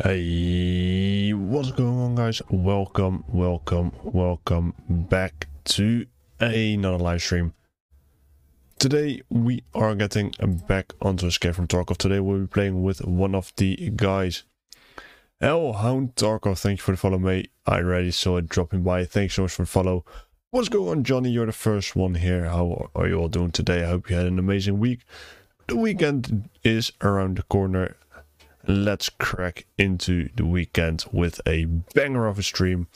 Hey, what's going on guys? Welcome, welcome, welcome back to another live stream. Today we are getting back onto Escape from Tarkov. Today we'll be playing with one of the guys. Hellhound Tarkov, thank you for the follow mate. I already saw it dropping by. Thanks so much for the follow. What's going on Johnny? You're the first one here. How are you all doing today? I hope you had an amazing week. The weekend is around the corner let's crack into the weekend with a banger of a stream.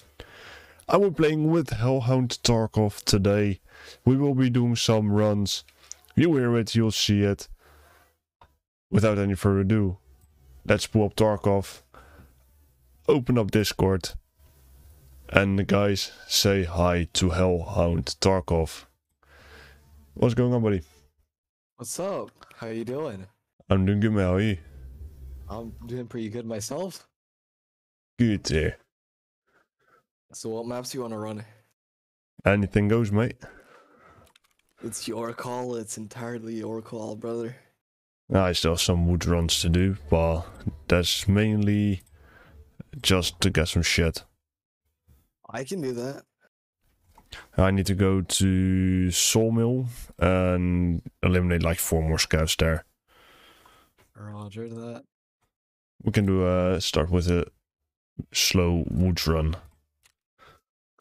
I will be playing with Hellhound Tarkov today. We will be doing some runs. You'll hear it, you'll see it. Without any further ado, let's pull up Tarkov, open up Discord, and the guys say hi to Hellhound Tarkov. What's going on, buddy? What's up? How you doing? I'm doing good, man. How are you? I'm doing pretty good myself. Good there. So what maps you want to run? Anything goes, mate. It's your call. It's entirely your call, brother. I still have some wood runs to do, but that's mainly just to get some shit. I can do that. I need to go to Sawmill and eliminate like four more scouts there. Roger that. We can do a start with a slow woods run.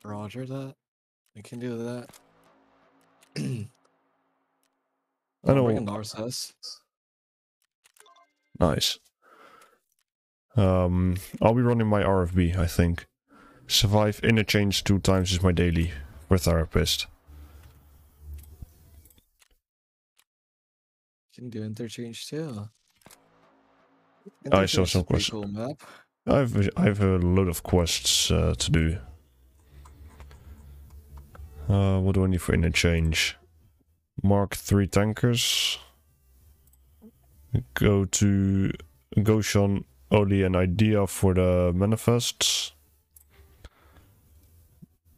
Roger that. We can do that. I know. Bringing RSS. Nice. Um, I'll be running my RFB, I think. Survive interchange two times is my daily for therapist. Can do interchange too. I saw some quests. Cool. I've I've a lot of quests uh, to do. Uh, what do I need for interchange? Mark three tankers. Go to Goshan OLI and IDEA for the manifests.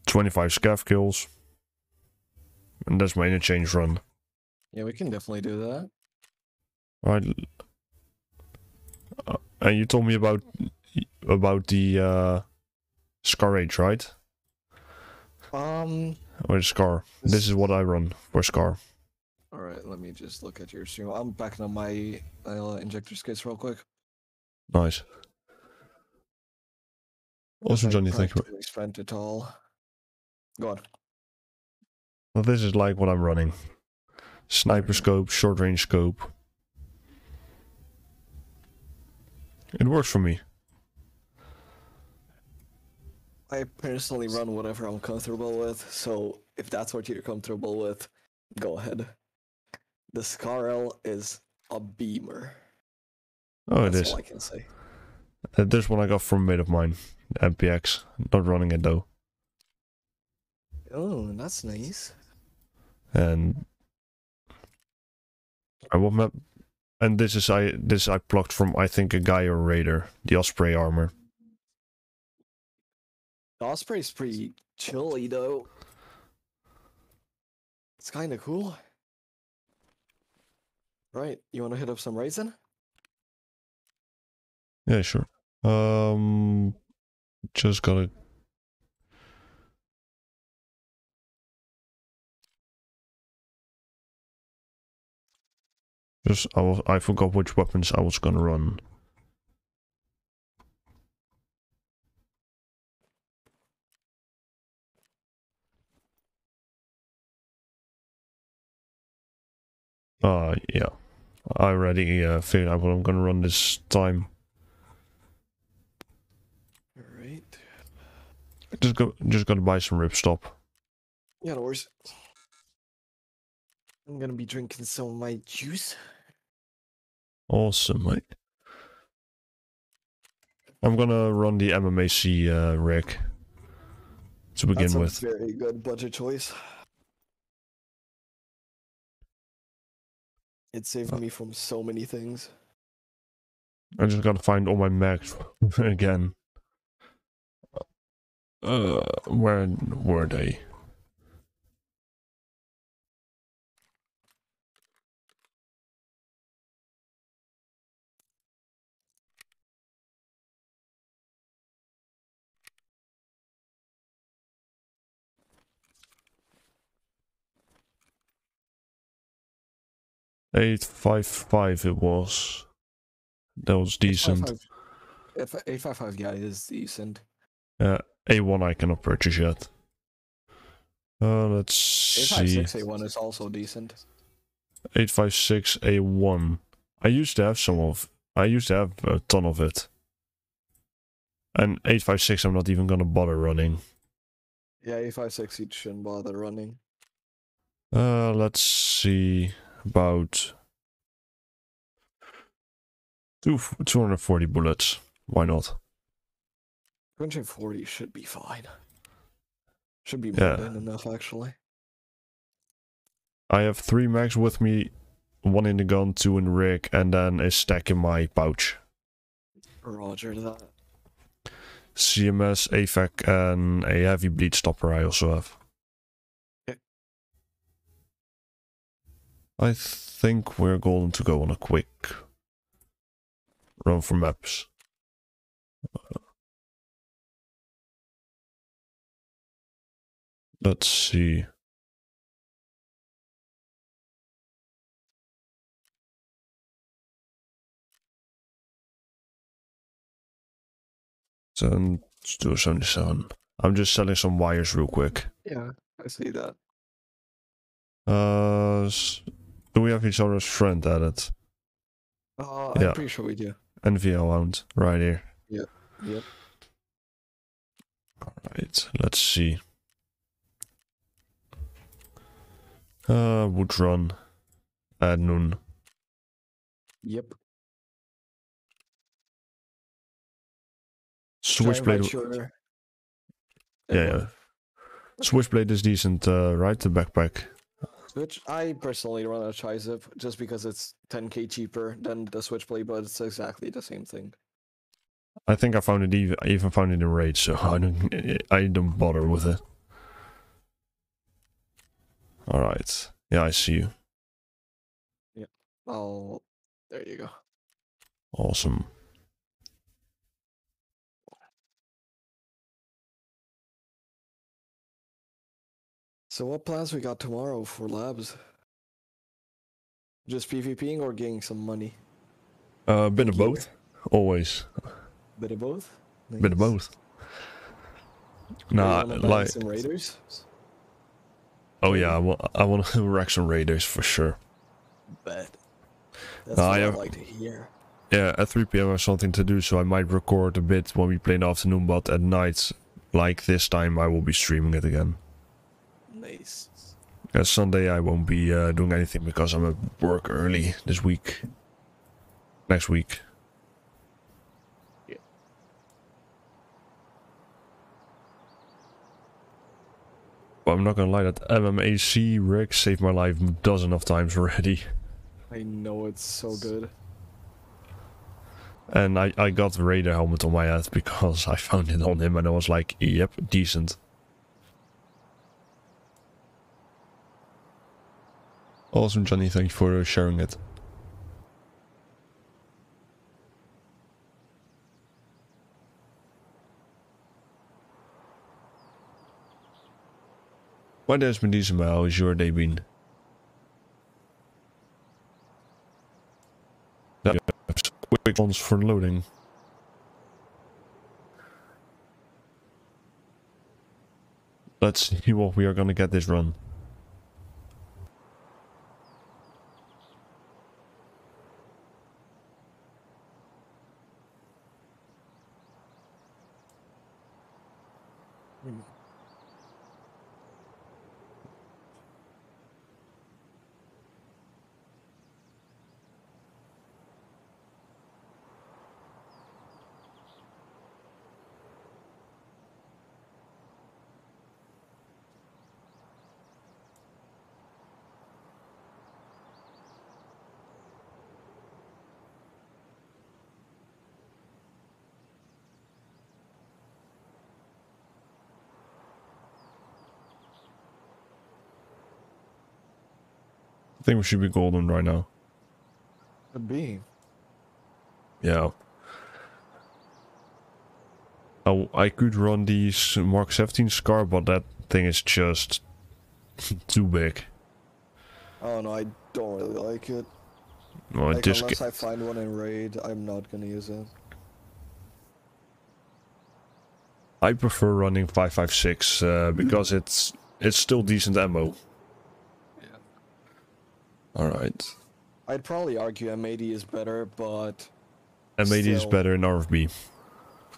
Twenty-five scav kills. And that's my interchange run. Yeah, we can definitely do that. Right. Uh, and you told me about about the uh, SCAR-H, right? Um. Or the Scar. This is what I run for Scar. All right. Let me just look at your stream. I'm backing up my uh, injector skits real quick. Nice. I Johnny, thank you. Spent it all. Go on. Well, this is like what I'm running. Sniper scope, short range scope. It works for me. I personally run whatever I'm comfortable with, so if that's what you're comfortable with, go ahead. The SCAR-L is a beamer. Oh, it that's is. all I can say. Uh, This one I got from a mate of mine, MPX. Not running it though. Oh, that's nice. and I what map and this is I this I plucked from I think a guy or raider the Osprey armor The Osprey's pretty chilly though. It's kind of cool. Right, you want to hit up some raisin? yeah sure um just gotta just I was I forgot which weapons I was gonna run uh yeah I already uh, figured out what I'm gonna run this time Alright. Just go. Just gonna buy some ripstop. Yeah, no worries. I'm gonna be drinking some of my juice. Awesome, mate. I'm gonna run the MMAC uh, rig to begin with. That's a with. very good budget choice. It saved Uh. me from so many things. I just gotta find all my mags again. Uh, where were they? 855 it was. That was decent. 855 If 855 yeah is decent. Uh, A1 I cannot purchase yet. Uh, let's see. 856 A1 is also decent. 856 A1. I used to have some of. I used to have a ton of it. And 856 I'm not even gonna bother running. Yeah, 856 you shouldn't bother running. Uh, let's see about two, 240 bullets. Why not? 240 should be fine. Should be more Yeah. than enough actually. I have three mags with me, one in the gun, two in the rig, and then a stack in my pouch. Roger that. CMS, AFAK, and a heavy bleed stopper I also have. I think we're going to go on a quick run for maps. Let's see. Seven, let's do a 77. I'm just selling some wires real quick. Yeah, I see that. Uh, do we have each other's friend added? Uh, Yeah. I'm pretty sure we do. NVL hound, right here. Yep. Alright, let's see. Uh, would run. Add noon. Yep. Switchblade. Sure. Yeah, yeah. Switchblade is decent, uh, right? The backpack. Switch. I personally run a Tri-Zip just because it's 10k cheaper than the Switchblade, but it's exactly the same thing. I think I found it even. I even found it in raid, so I don't. I don't bother with it. All right. Yeah, I see you. Yeah. Oh, there you go. Awesome. So what plans we got tomorrow for labs? Just PvPing or getting some money? Uh, bit of both. Always. Bit of both. Bit of Nice. both. Nah, like. some raiders. Oh yeah, I want. I want to wreck some raiders for sure. Bet. That's Nah, what I have- like to hear. Yeah, at 3 p.m. I have something to do, so I might record a bit when we play in the afternoon, but at night, like this time, I will be streaming it again. Nice. Uh, Sunday, I won't be uh, doing anything because I'm at work early this week. Next week. Yeah. But I'm not gonna lie, that MMAC rig saved my life a dozen of times already. I know it's so good. And I, I got the Raider helmet on my head because I found it on him and I was like, yep, decent. Awesome, Johnny. Thank you for uh, sharing it. Why there's Medicima? How is your day been? Quick ones for loading. Let's see what we are gonna get this run. Think we should be golden right now. Could be. Yeah. I, I could run these Mark 17 Scar, but that thing is just too big. Oh no, I don't really like it. Well, Like, unless ga- I find one in raid, I'm not gonna use it. I prefer running 556 uh, because it's it's still decent ammo. Yeah. All right. I'd probably argue M80 is better, but M80 is better in RFB.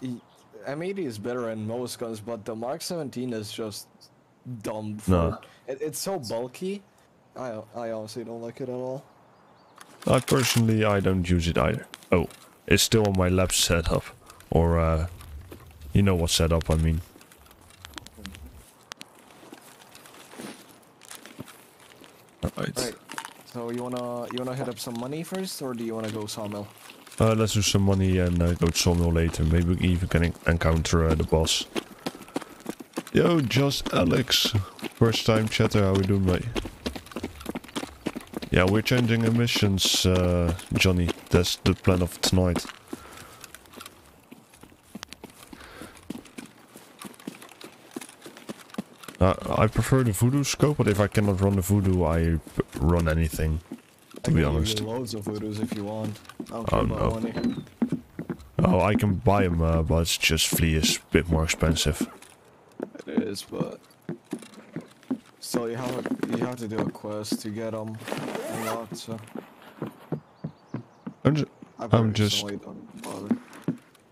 e- M80 is better in most guns, but the Mark 17 is just dumb. For No. it, it's so bulky. I I honestly don't like it at all. I personally, I don't use it either. Oh, it's still on my lab setup, or uh, you know what setup I mean. Alright. Right. So you wanna you wanna hit up some money first, or do you wanna go sawmill? Uh, let's do some money and uh, go Sawmill later. Maybe we even can encounter uh, the boss. Yo, just Alex. First time chatter, how we doing, mate? Yeah, we're changing emissions, uh, Johnny. That's the plan of tonight. Uh, I prefer the Vudu scope, but if I cannot run the Vudu, I run anything. To I be honest. loads of Vudus if you want. Oh, no. money. Oh, I can buy them, uh, but it's just flea is a bit more expensive. It is, but still, you have you have to do a quest to get them unlocked. So I'm, ju- I'm just- personally don't bother.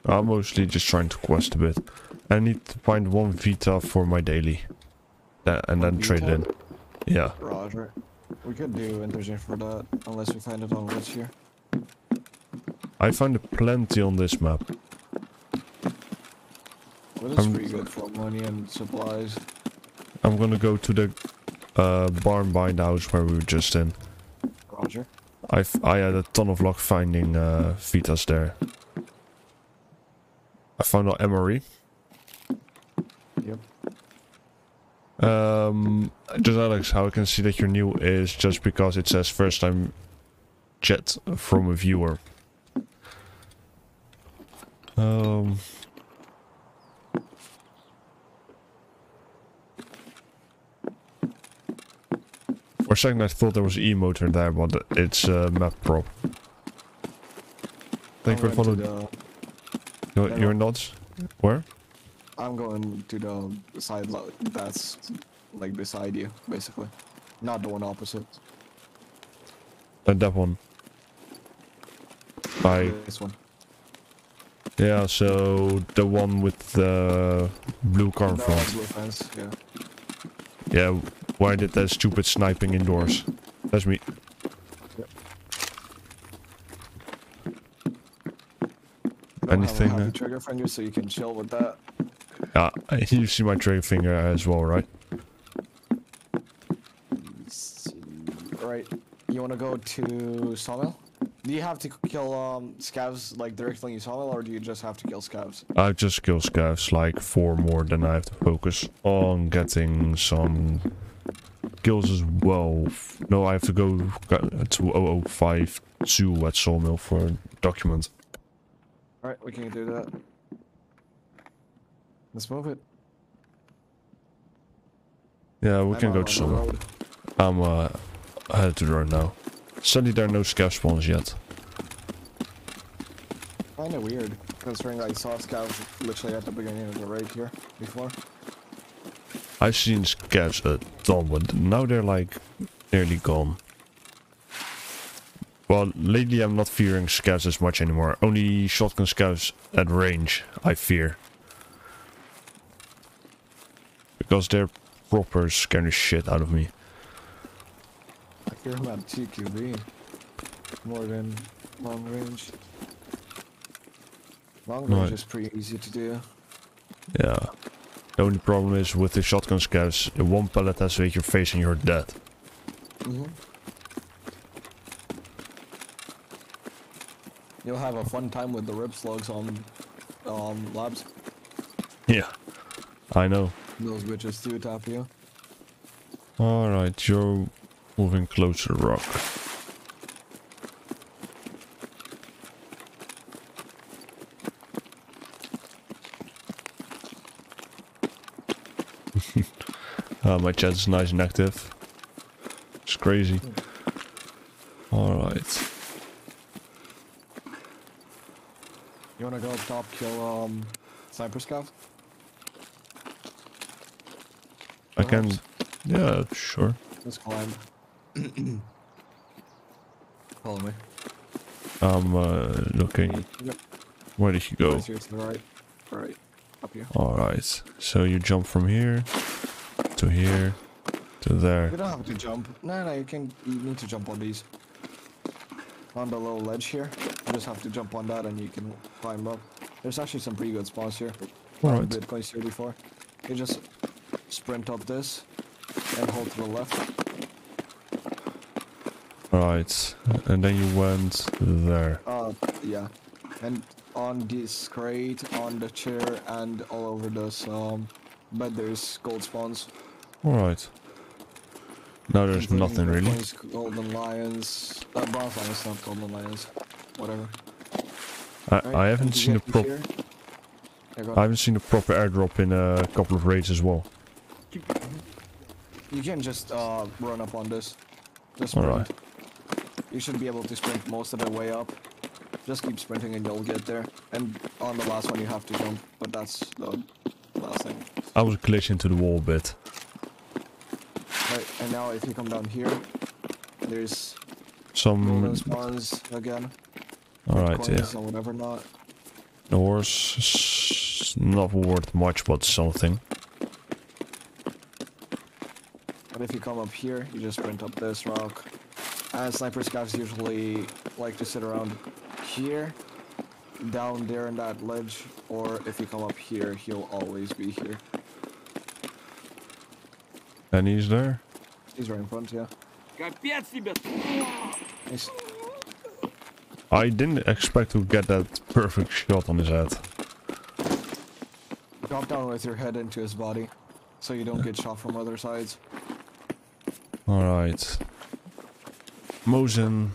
I'm mostly just trying to quest a bit. I need to find one Vita for my daily. That, and then trade it in. Yeah. Roger. We could do intergen for that, unless we find it on Witch here. I found plenty on this map. It's I'm- pretty good for money and supplies. I'm gonna go to the uh, barn bind house where we were just in. Roger. I've, I had a ton of luck finding uh, Vitas there. I found an MRE. Yep. Um, just Alex, how I can see that you're new is just because it says first time chat from a viewer. Um. For a second I thought there was an emote there, but it's a map prop. Thank you for following. to Your, Yeah, your no. Where? I'm going to the side that's like beside you, basically. Not the one opposite. Uh, that one. By This one. yeah, so the one with the blue car in front. blue fence, yeah. Yeah, why did that stupid sniping indoors? That's me. Don't have a Anything, trigger finger, so you can chill with that. Yeah, you see my trigger finger as well, right? Right. You wanna go to Sawmill? Do you have to kill um scavs like directly in Sawmill, or do you just have to kill scavs? I just kill scavs like four more, then I have to focus on getting some kills as well. No, I have to go to 0052 at Sawmill for a document. Alright, we can do that. Let's move it. Yeah, we I'm can go to on the Sawmill. road. I'm uh, headed to the road now. Sadly, there are no scav spawns yet. Kinda weird, considering I saw scouts literally at the beginning of the raid here before. I've seen scouts a ton, but now they're like nearly gone. Well, lately I'm not fearing scouts as much anymore. Only shotgun scouts at range, I fear. Because they're proper scaring the shit out of me. I him at CQB more than long range. Long range Right. is pretty easy to do. Yeah. The only problem is with the shotgun scavs, the one pellet has to hit your face and you're dead. Mm-hmm. You'll have a fun time with the rip slugs on um, labs. Yeah. I know. Those witches to atop you. Alright, you're moving closer, Rock. oh, my is nice and active. It's crazy. Alright. You wanna go up top, kill um, Cypress Scout? Can. Yeah, sure. Let's climb. Follow me. I'm uh, looking. Yep. Where did you go? Right here to the right. Right. Up here. Alright. So you jump from here to here to there. You don't have to jump. No, no, you can. You need to jump on these. On the little ledge here. You just have to jump on that and you can climb up. There's actually some pretty good spawns here. Alright. Bitcoin 34. You just sprint up this and hold to the left. Alright. And then you went there. Uh, yeah. And on this crate, on the chair, and all over this um bed, there's gold spawns. Alright. Now there's including nothing really. Golden lions, uh, bronze lions, not golden lions. Whatever. I, Right, I haven't seen a prop. here- Yeah, go I haven't seen a proper airdrop in a couple of raids as well. You can just uh, run up on this. Just Alright. sprint. You should be able to sprint most of the way up. Just keep sprinting and you'll get there. And on the last one you have to jump, but that's the last thing. I was glitching to the wall a bit. Right, and now if you come down here, there's Some spawns again. alright, yeah. and whatever not. The horse not worth much, but something. But if you come up here, you just sprint up this rock. And sniper scouts usually like to sit around here, down there in that ledge, or if you come up here, he'll always be here. And he's there? He's right in front, yeah. Nice. I didn't expect to get that perfect shot on his head. Drop down with your head into his body, so you don't yeah. get shot from other sides. Alright. Motion.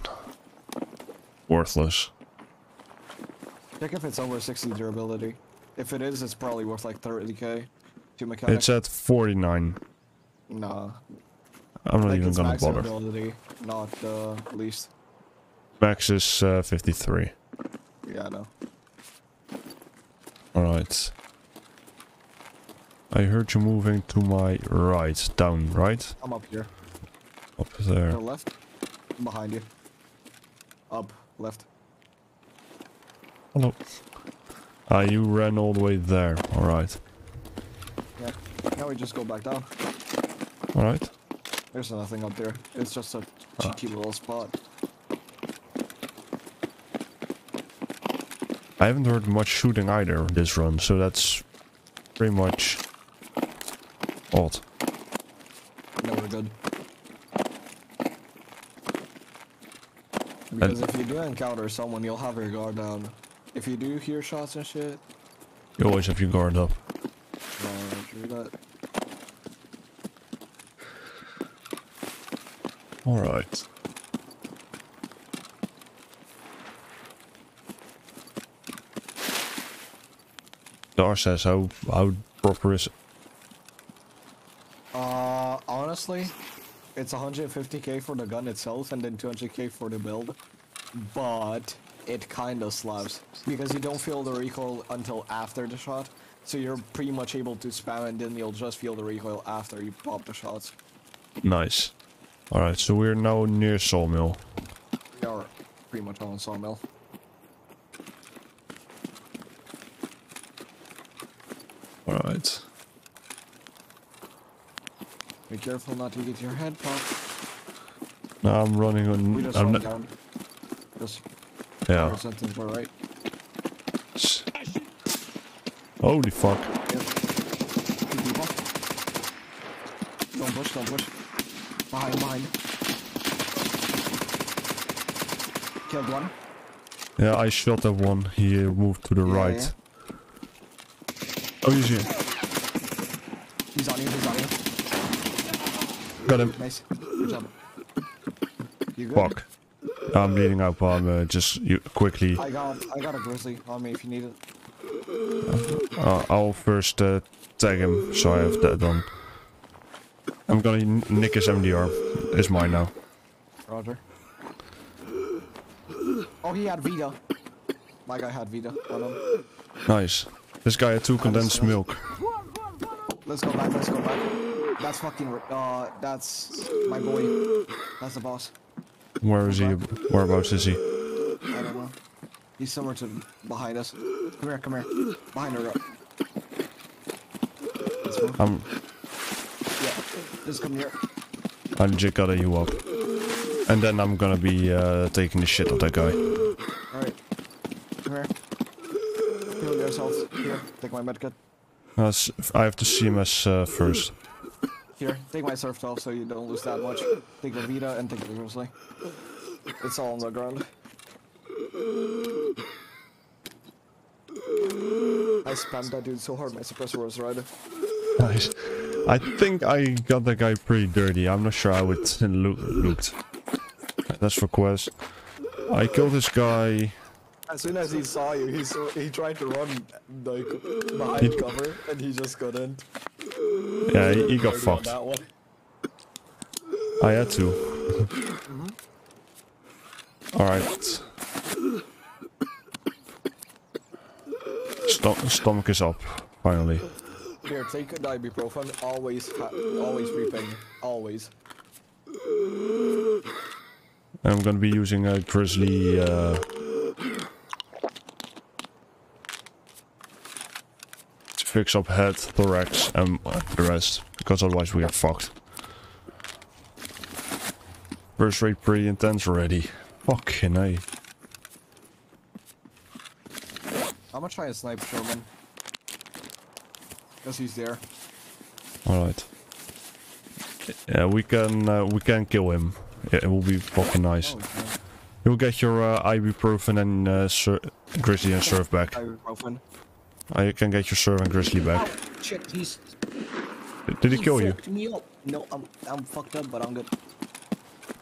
Worthless. Check if it's over 60 durability. If it is, it's probably worth like 30k to mechanic. It's at 49. nah. I'm not even gonna bother. durability, not uh, least. Max is uh, 53. Yeah, I know. Alright. I heard you moving to my right. Down, right? I'm up here. Up there. the left. Behind you. Up, left. Hello. Ah, you ran all the way there. Alright. Yeah. Now we just go back down. Alright. There's nothing up there. It's just a Ah. cheeky little spot. I haven't heard much shooting either this run, so that's pretty much odd. No, we're good. Because if you do encounter someone, you'll have your guard down. If you do hear shots and shit, You always have your guard up. uh. Alright. Dar says how how proper is Uh, honestly, it's 150k for the gun itself and then 200k for the build. But it kind of slaps because you don't feel the recoil until after the shot. So you're pretty much able to spam and then you'll just feel the recoil after you pop the shots. nice. Alright, so we're now near Sawmill. We are pretty much on sawmill. Alright. Be careful not to get your head popped. Now I'm running on. We just I'm not, down. Just yeah. sentence we're right. Holy fuck. Yep. Don't push, don't push. Behind, behind. Killed one. Yeah, I shot that one. He moved to the Yeah, right. Oh, he's here. He's on you, he's on you. Got him. Nice. Good job. You good? Fuck. I'm bleeding out, but I'm uh, just you, quickly. I got I got a grizzly on me if you need it. Uh, I'll first uh, tag him, so I have that done. I'm gonna nick his MDR. It's mine now. Roger. Oh he had Vita. My guy had Vita on him. Nice. This guy had two condensed milk. Let's go back, let's go back. That's fucking, uh, that's my boy. That's the boss. Where is he? Whereabouts is he? I don't know. He's somewhere to behind us. Come here, come here. Behind. Let's. I'm Yeah, just come here. I legit gotta you up. And then I'm gonna be uh, taking the shit of that guy. Alright. Come here. Heal yourselves. Here, take my medkit. I have to CMS uh, first. Here, take my surf off so you don't lose that much. Take the Vita and take the Grizzly. It's all on the ground. I spammed that dude so hard my suppressor was right. Nice. I think I got that guy pretty dirty. I'm not sure how it loo- looked. That's for quest. I killed this guy. As soon as he saw you, he saw, he tried to run like behind He- cover and he just couldn't. Yeah, he, got on fucked. I had to. Alright. Sto stomach is up, finally. Here, take the ibuprofen. Always, always reping. Always. I'm gonna be using a grizzly uh, fix up head, thorax, and the rest, because otherwise we are fucked. Burst rate pretty intense already. Fucking a. I'm gonna try and snipe Shturman. Cause he's there. Alright. Yeah, we can uh, we can kill him. Yeah, it will be fucking nice. Oh, okay. You'll get your uh, ibuprofen and uh, grizzly and surf back. Ibuprofen. I can get your servant grizzly back. Shit, he's. Did he kill you? No, I'm I'm fucked up, but I'm good.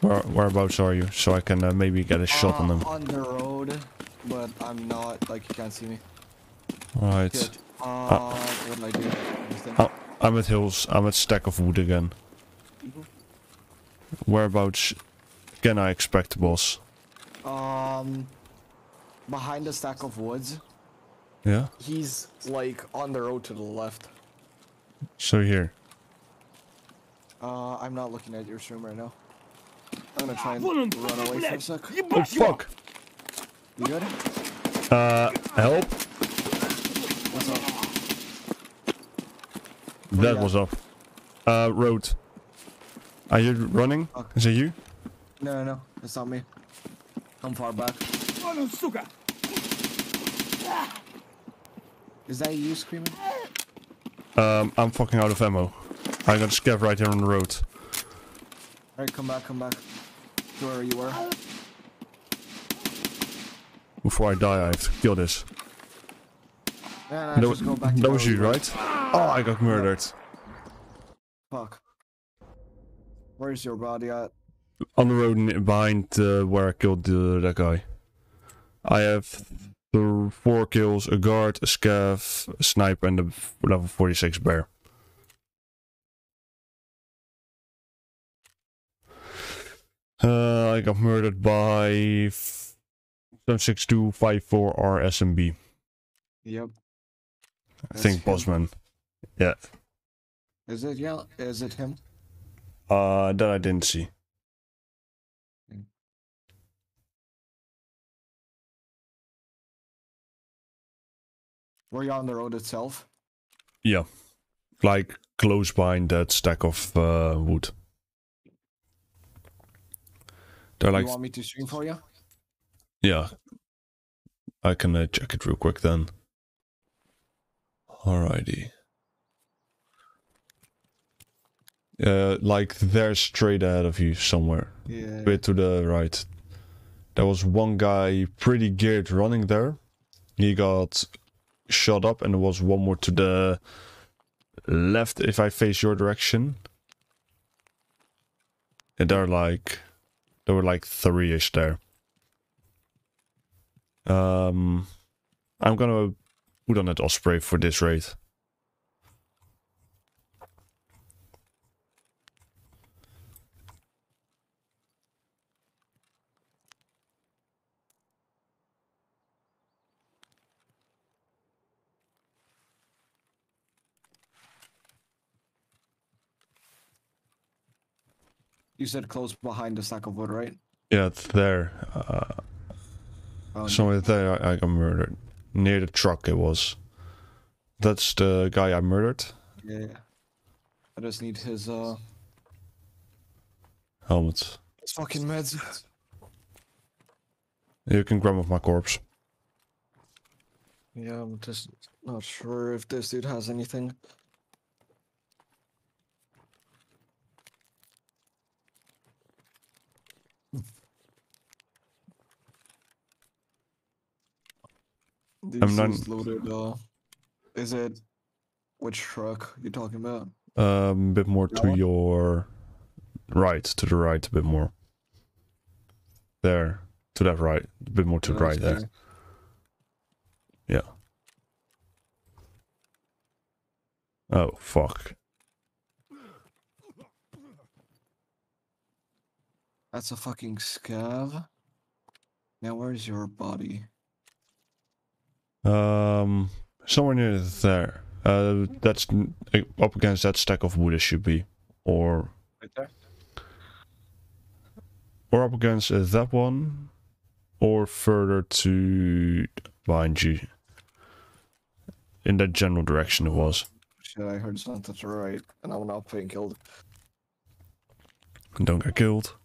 Where, whereabouts are you? So I can uh, maybe get a shot on Uh, him. On the road, but I'm not. Like you can't see me. Alright. Good. Uh, what did I do? Anything? Oh, I'm at hills. I'm at stack of wood again. Whereabouts can I expect the boss? Um, behind the stack of woods. Yeah? He's like on the road to the left. So here. Uh, I'm not looking at your stream right now. I'm gonna try and run away for a sec. Oh fuck! You good? Uh, help? What's up? That yeah. was up. Uh, road. Are you running? Okay. Is it you? No, no, no, it's not me. I'm far back. Is that you screaming? Um, I'm fucking out of ammo. I got a scav right here on the road. Alright, come back, come back. To where you were. Before I die, I have to kill this. Yeah, That, no, wa- just go back that was you, right? Oh, I got murdered. Fuck. Where's your body at? On the road behind uh, where I killed uh, that guy. I have th- four kills, a guard, a scav, a sniper, and a level 46 bear. Uh, I got murdered by f- 76254R SMB. Yep. I That's think him. Bossman. Yeah. Is it yeah? Is it him? Uh, that I didn't see. Were you on the road itself? Yeah. Like close behind that stack of uh, wood. They're like, you want me to stream for you? yeah. I can uh, check it real quick then. Alrighty. Uh, like they're straight ahead of you somewhere. Yeah. A bit to the right. There was one guy pretty geared running there. He got shot up, and there was one more to the left if I face your direction. And they're like, there were like three ish there. Um, I'm gonna put on that Osprey for this raid. You said close behind the stack of wood, right? Yeah, it's there. Uh, Oh, no. somewhere there I, I got murdered. Near the truck it was. That's the guy I murdered. Yeah, yeah. I just need his uh Helmet. his fucking meds. You can grab off my corpse. Yeah, I'm just not sure if this dude has anything. These I'm not- is loaded. Uh, is it which truck you're talking about? Um, a bit more That to one? your right, to the right, a bit more. There, to that right, a bit more to the right there. Yeah. Oh fuck. That's a fucking scav. Now where's your body? Um, somewhere near there. Uh, that's uh, up against that stack of wood. It should be, or Right there. or up against uh, that one, or further to behind you. In that general direction, it was. Shit, I heard something to the right, and I'm not being killed. Don't get killed.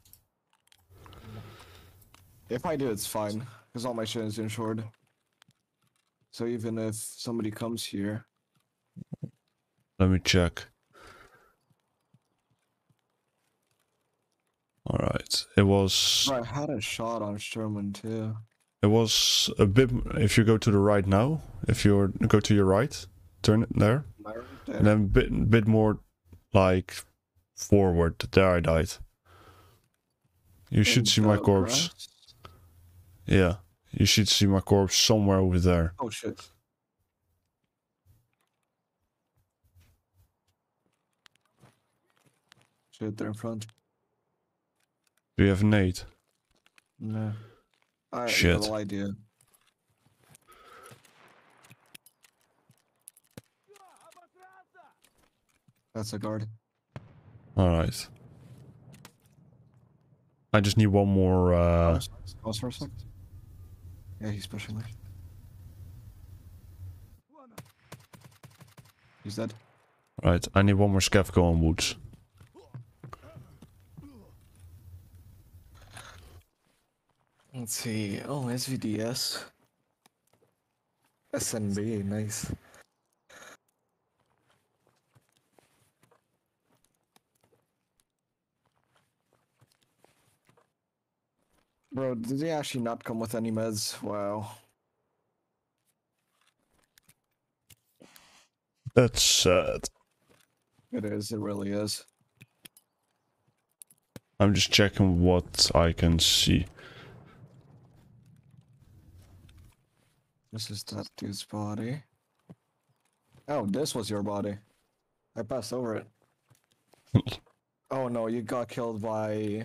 If I do, it's fine, because all my shit is insured. So even if somebody comes here, Let me check. All right. It was. I had a shot on Shturman too. It was a bit. If you go to the right now, if you go to your right, turn it there, right there? and then bit bit more like forward. There, I died. You should see my corpse. Yeah, you should see my corpse somewhere over there. Oh shit. Shit, they're in front. Do you have a nade? No. I Shit. have no idea. That's a guard. All right. I just need one more. uh Pause pause for a sec. Yeah, he's pushing me. He's dead. Right, I need one more scav go on woods. Let's see. Oh, SVDS. SNB, nice. Bro, did they actually not come with any meds? Wow. That's sad. It is, it really is. I'm just checking what I can see. This is that dude's body. Oh, this was your body. I passed over it. oh no, you got killed by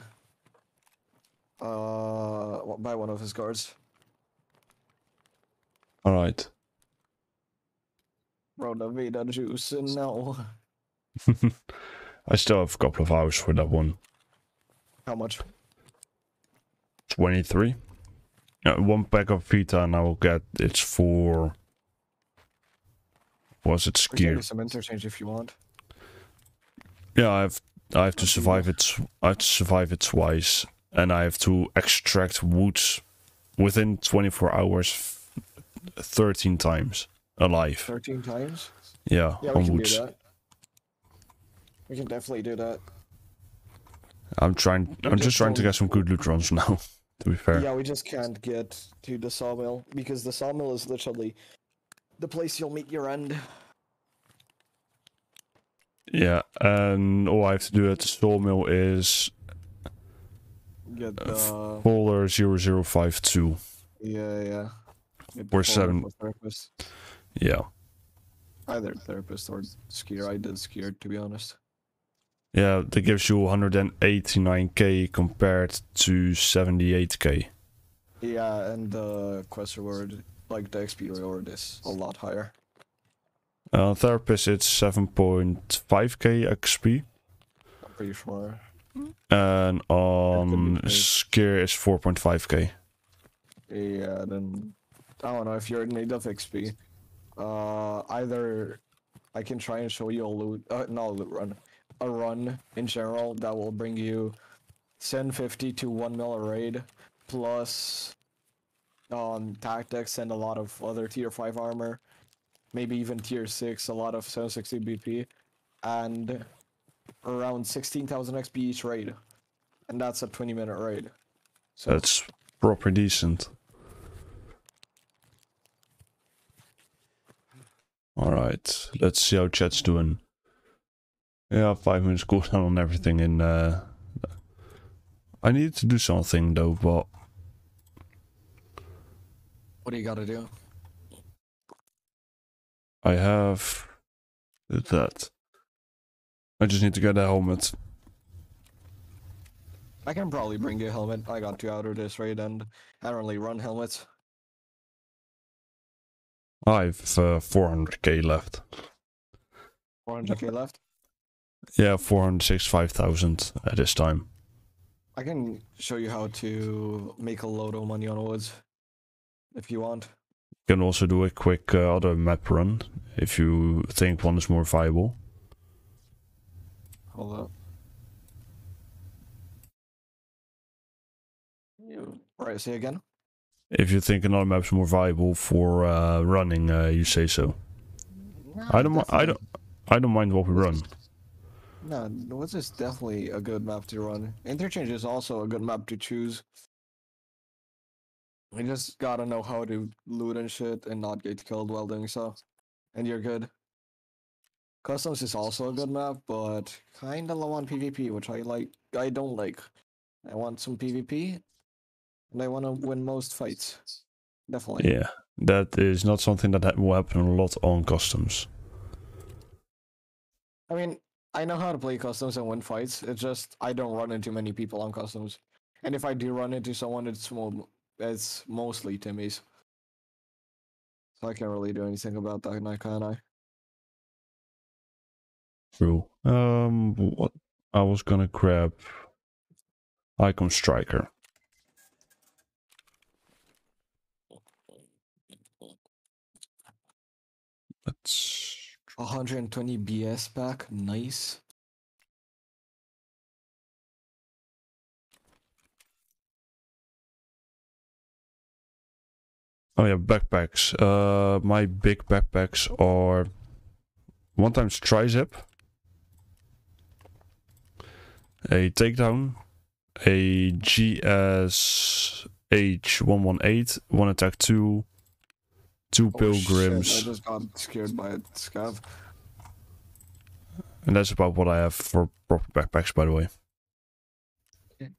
uh by one of his guards. All right. Bro, the Vita juice and no. I still have a couple of hours for that one. How much? 23. Uh, one pack of Vita and I will get it's for. Was it We can do skier? some interchange if you want. Yeah, I have. I have to survive it. I have to survive it twice, and I have to extract wood within 24 hours, 13 times alive. Thirteen times? Yeah, Yeah, we on do that. We can definitely do that. I'm trying. We I'm just just trying to get some good loot runs now. To be fair. Yeah, we just can't get to the sawmill because the sawmill is literally the place you'll meet your end. Yeah, and all I have to do at the sawmill is Get Uh, the folder 0052. yeah yeah. Get Or seven. Therapist. Yeah. Either therapist or skier. I did skier to be honest. Yeah, that gives you 189k compared to 78k. Yeah, and the quest reward, like the XP reward, is a lot higher. Uh, therapist, it's 7.5k XP. I'm pretty sure. And on Skier is 4.5k. Yeah, then I don't know if you're in need of XP. Uh, either I can try and show you a loot, uh, not a loot run, a run in general that will bring you 750 to 1 mil a raid, plus um, tactics and a lot of other tier 5 armor, maybe even tier 6, a lot of 760 BP, and around 16,000 XP each raid. And that's a 20 minute raid. So That's proper decent. Alright, let's see how chat's doing. Yeah, five minutes cooldown on everything in uh I needed to do something though, but what do you gotta do? I have that. I just need to get a helmet. I can probably bring you a helmet. I got two out of this raid and I don't really run helmets. I've uh, 400k left. 400k left. Yeah, 465,000 at this time. I can show you how to make a load of money on woods if you want. You Can also do a quick uh, other map run if you think one is more viable. Hold up. You right, say again. If you think another map's more viable for uh, running, uh, you say so. I don't. mi- I don't. I don't mind what we run. No, woods is definitely a good map to run. Interchange is also a good map to choose. You just gotta know how to loot and shit and not get killed while doing so. And you're good. Customs is also a good map, but kinda low on PvP, which I like I don't like. I want some PvP and I wanna win most fights. Definitely. Yeah, that is not something that ha- will happen a lot on customs. I mean, I know how to play customs and win fights. It's just I don't run into many people on customs, and if I do run into someone, it's mo- it's mostly Timmy's. So I can't really do anything about that, now can I? True. Um, what I was gonna grab Icon Striker. Let's 120 BS back, nice. Oh yeah, backpacks. Uh, my big backpacks are one times Trizip, a takedown, a GSH one one eight, one attack two, two Oh, shit, pilgrims, I just got scared by a scav. and that's about what I have for proper backpacks, by the way. Okay.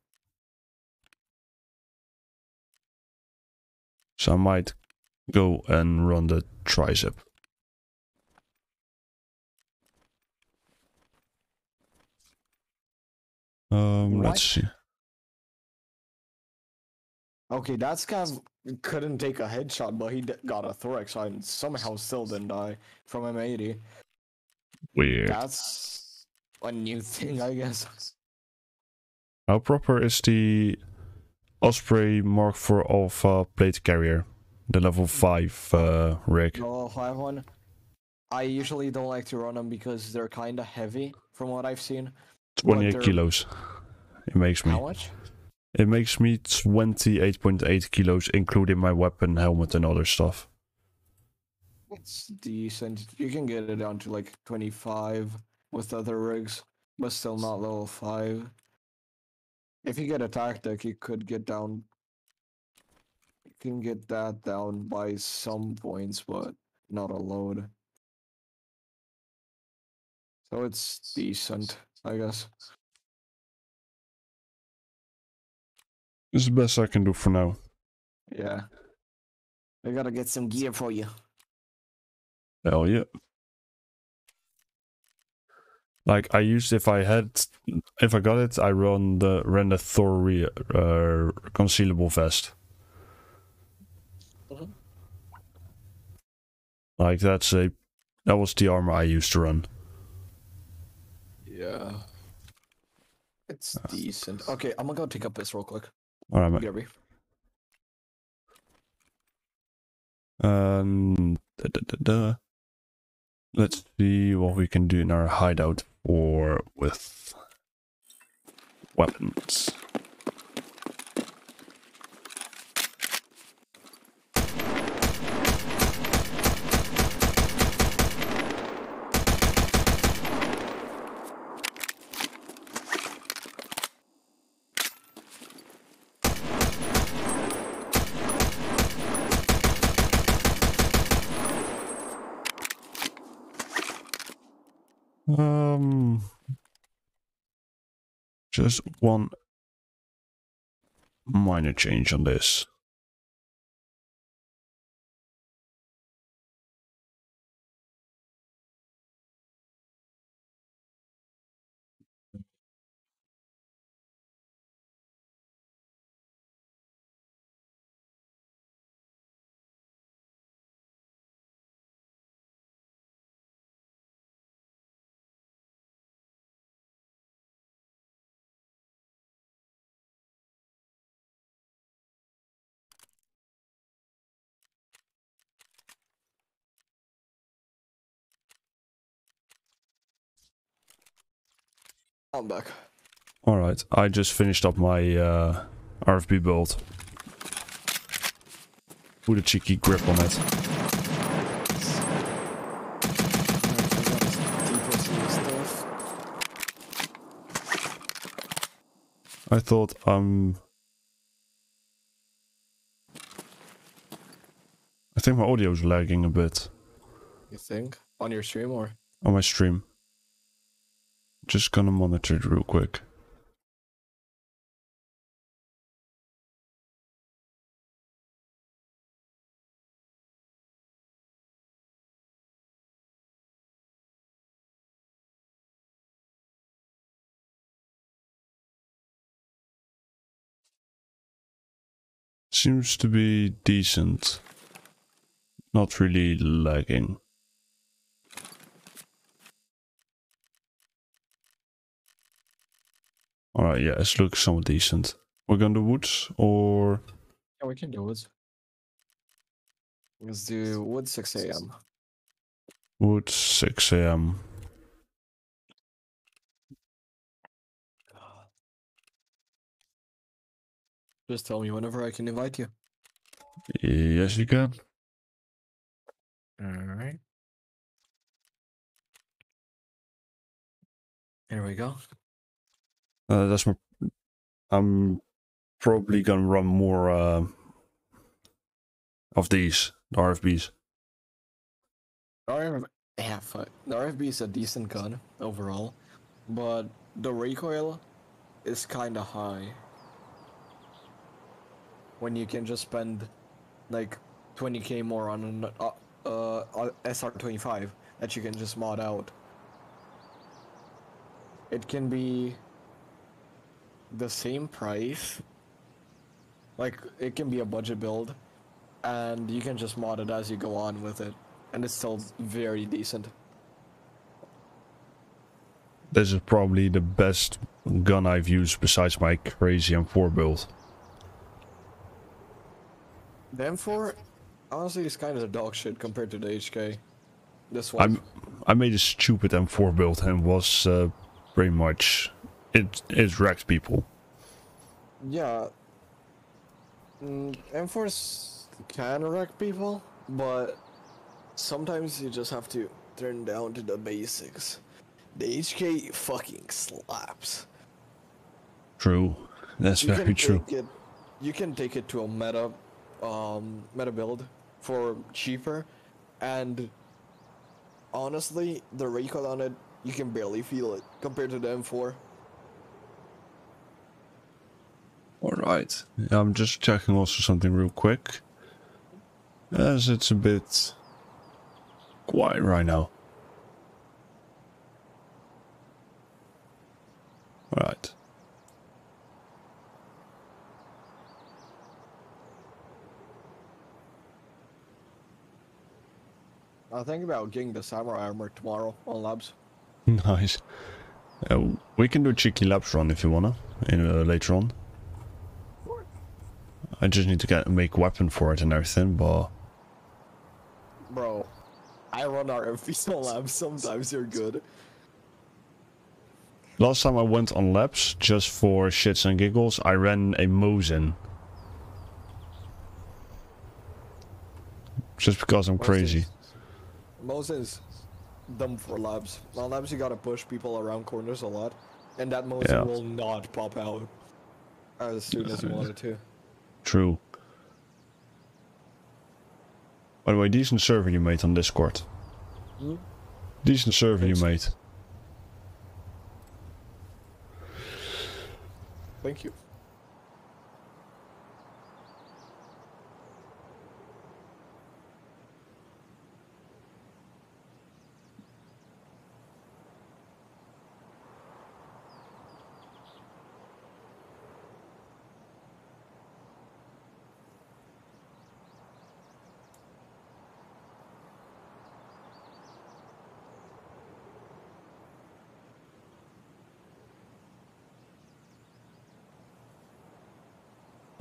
So I might go and run the Trizip. Um, What? let's see. Okay, that scav couldn't take a headshot, but he d- got a thorax shot and somehow still didn't die from M80. Weird. That's a new thing, I guess. How proper is the Osprey Mark IV Alpha plate carrier? The level 5 uh, rig. Level 5 one. I usually don't like to run them because they're kind of heavy, from what I've seen. 28 they're- kilos. It makes me. How much? It makes me 28.8 kilos, including my weapon, helmet, and other stuff. It's decent. You can get it down to like 25 with other rigs, but still not level 5. If you get a tactic, you could get down. You can get that down by some points, but not a load. So it's decent, I guess. It's the best I can do for now. Yeah. I gotta get some gear for you. Hell yeah. Like I used if I had if I got it, I run the render Thor re, uh, concealable vest. Mhm. Like that's a that was the armor I used to run. Yeah. It's decent. Okay, I'm gonna go take up this real quick. All right, mate. Um, da, da, da, da. Let's see what we can do in our hideout or with weapons. Um, just one minor change on this. I'm back. All right, I just finished up my uh, RFB build. With a cheeky grip on it. I thought um I think my audio is lagging a bit You think? On your stream or? on my stream. Just gonna monitor it real quick. Seems to be decent. Not really lagging. Alright, yeah, it looks somewhat decent. We're going to woods or Yeah, we can do woods. Let's do wood 6 a.m. woods 6 a.m. Just tell me whenever I can invite you. Yes, you can. Alright. Here we go. Uh, that's my. I'm probably gonna run more uh, of these the RFBs. RF yeah, fuck. The RFB is a decent gun overall, but the recoil is kind of high. When you can just spend like 20k more on an uh, uh, SR25 that you can just mod out. It can be the same price. Like it can be a budget build, and you can just mod it as you go on with it, and it's still very decent. This is probably the best gun I've used besides my crazy M4 build. The M4, honestly, is kind of a dog shit compared to the HK. This one. I'm I made a stupid M4 build and was uh, pretty much it it wrecked people. Yeah. Mm, M4s can wreck people, but sometimes you just have to turn down to the basics. The HK fucking slaps. True, that's you very true. It, you can take it to a meta, um, meta build for cheaper, and honestly, the recoil on it, you can barely feel it compared to the M4. All right, I'm just checking also something real quick, as it's a bit quiet right now. All right. I think about getting the samurai armor tomorrow on labs. Nice. Uh, we can do a cheeky labs run if you wanna, in uh, later on. I just need to get make weapon for it and everything, but Bro, I run our FP labs. Sometimes you're good. last time I went on labs just for shits and giggles, I ran a Mosin. Just because I'm crazy. Mosin, dumb for labs. On labs, you gotta push people around corners a lot, and that Mosin Yeah. will not pop out as soon as you want it to. True. By the way, decent server you made on Discord. Hmm? Decent server you made. Thank you.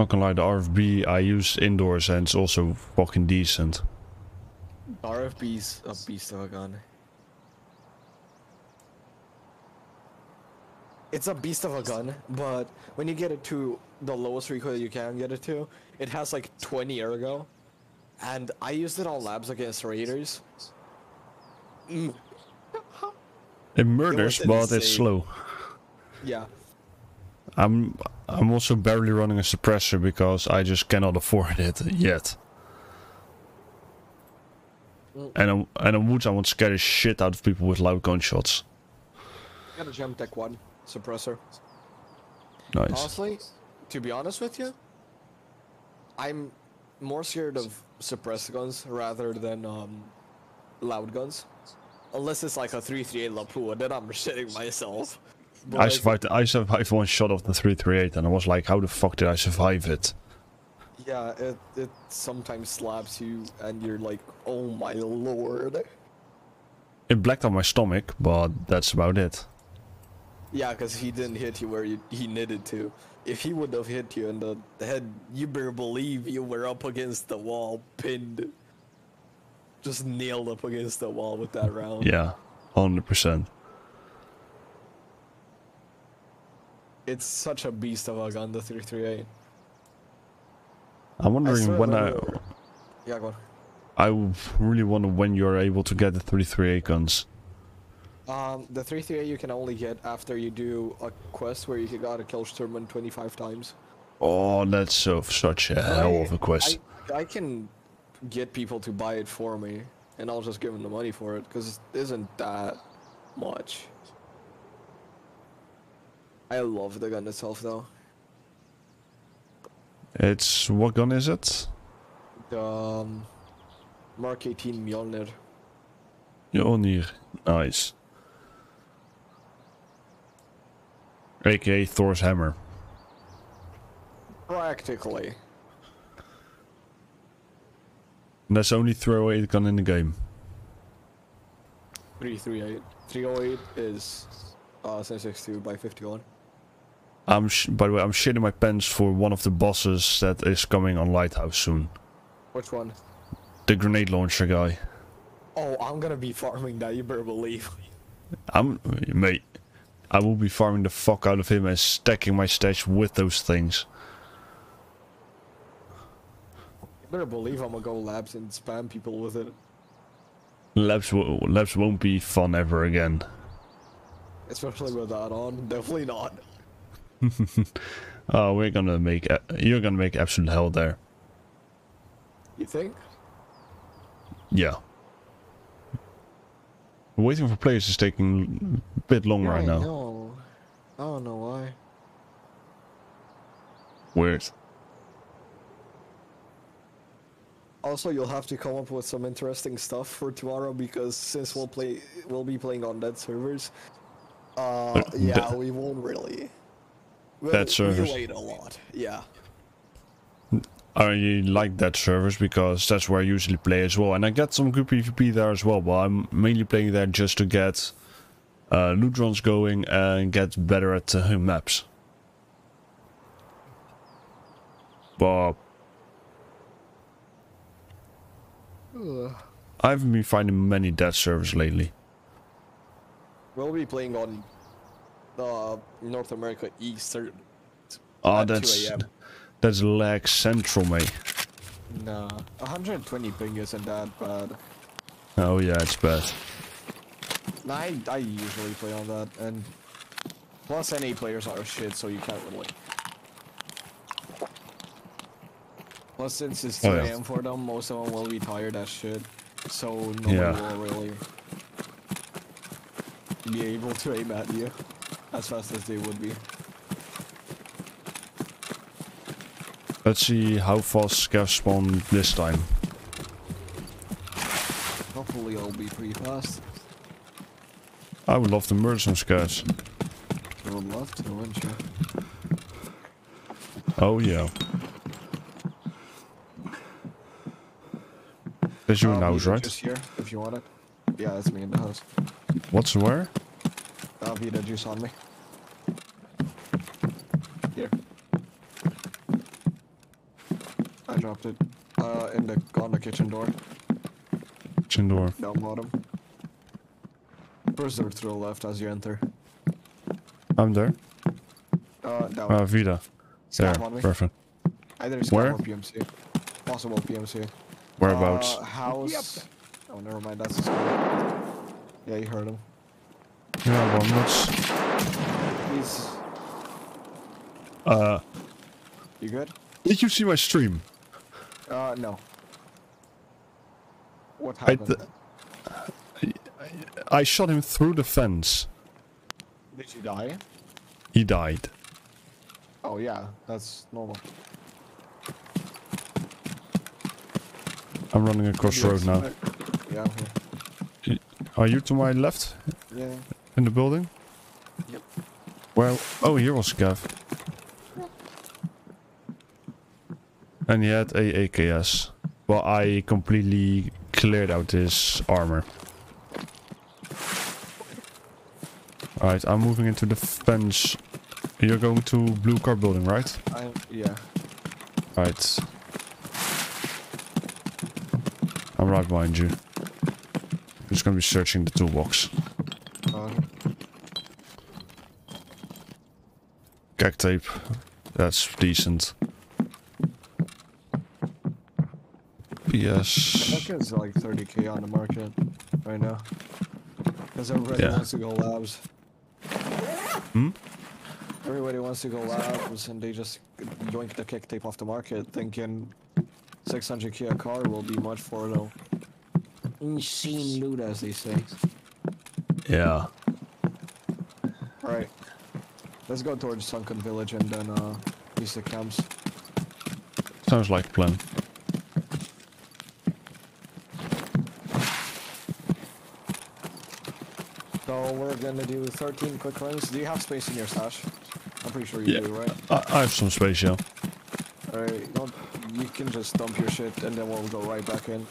Not gonna lie, the RFB I use indoors and it's also fucking decent. RFB's a beast of a gun. It's a beast of a gun, but when you get it to the lowest recoil you can get it to, it has like 20 ergo. And I used it on labs against raiders. Mm, It murders, but it's slow. yeah. I'm I'm also barely running a suppressor because I just cannot afford it yet. Mm. And on, and on woods I want to scare the shit out of people with loud gunshots. Got a Gemtech one suppressor. Nice. Honestly, to be honest with you, I'm more scared of suppressed guns rather than um, loud guns. Unless it's like a 338 Lapua, then I'm shitting myself. I survived I survived one shot of the 338 and I was like, how the fuck did I survive it? Yeah, it, it sometimes slaps you and you're like, oh my lord. It blacked out my stomach, but that's about it. Yeah, because he didn't hit you where you, he needed to. If he would have hit you in the head, you better believe you were up against the wall, pinned. Just nailed up against the wall with that round. Yeah, 100%. It's such a beast of a gun, the 338. I'm wondering still when I... Yeah, go on. I really wonder when you're able to get the 338 guns. Um, the 338 you can only get after you do a quest where you gotta kill Shturman 25 times. Oh, that's so, such a hell of a quest. I, I can get people to buy it for me, and I'll just give them the money for it, because it isn't that much. I love the gun itself, though. It's... what gun is it? The um, Mark 18 Mjolnir. Mjolnir. Nice. AKA Thor's hammer. Practically. And that's the only throwaway gun in the game. 338. 308 is uh, 762 by 51. I'm sh- by the way, I'm shitting my pants for one of the bosses that is coming on Lighthouse soon. Which one? The grenade launcher guy. Oh, I'm gonna be farming that, you better believe. I'm mate. I will be farming the fuck out of him and stacking my stash with those things. You better believe I'm gonna go labs and spam people with it. Labs, labs won't be fun ever again. Especially with that on. Definitely not. Oh, we're gonna make. You're gonna make absolute hell there. You think? Yeah. Waiting for players is taking a bit long right now. No. I don't know why. Weird. Also, you'll have to come up with some interesting stuff for tomorrow because since we'll play, we'll be playing on dead servers. Uh, yeah, we won't really. We'll, Dead. We wait a lot. Yeah. I like that servers because that's where I usually play as well, and I get some good PvP there as well. But I'm mainly playing there just to get uh, loot runs going and get better at uh, maps. But I haven't been finding many death servers lately. We'll be playing on the North America Eastern. Ah, At 2 that's that's lag central, mate. Nah, 120 ping isn't that bad. Oh yeah, it's bad. I, I usually play on that, and plus any players are shit, so you can't really. Plus, since it's 2 Oh, yeah. a.m. for them, most of them will be tired as shit, so nobody Yeah. will really be able to aim at you as fast as they would be. Let's see how fast Scav spawn this time. Hopefully, I'll be pretty fast. I would love to murder some Scavs. I would love to, wouldn't you? Oh yeah. There's you in the Uh, house, right? Just here, if you want it. Yeah, that's me in the house. What's where? Uh, Vita juice on me. Here. I dropped it. Uh, in the on the kitchen door, Kitchen door. down bottom. First door to the left as you enter. I'm there. Uh, down. Ah, Vita. There. Scav on me. Perfect. Either scav where? or PMC. Possible PMC. Whereabouts? Uh, house. Oh, never mind. That's a scav. Yeah, you heard him. Yeah, well, not. He's. Uh, You good? did you see my stream? Uh, no. What I, happened? th- I shot him through the fence. Did you die? He died. Oh yeah, that's normal. I'm running across the road now. Yeah. Are you to my left Yeah. In the building? Yep. Well, oh, here was Scav. And he had a AKS. Well, I completely cleared out his armor. Alright, I'm moving into the fence. You're going to blue car building, right? I'm, yeah. Right. I'm right behind you. Just gonna be searching the toolbox. Uh, Gag tape. That's decent. PS. that is like 30k on the market right now. Because everybody Yeah. wants to go labs. Hmm? Everybody wants to go labs, and they just yoink the kick tape off the market, thinking 600k a car will be much for the insane loot, as they say. Yeah. Alright. Let's go towards Sunken Village and then uh use the camps. Sounds like a plan. So we're gonna do 13 quick runs. Do you have space in your stash? I'm pretty sure you Yeah. do, right? I, I have some space, yeah. Alright, you can just dump your shit and then we'll go right back in.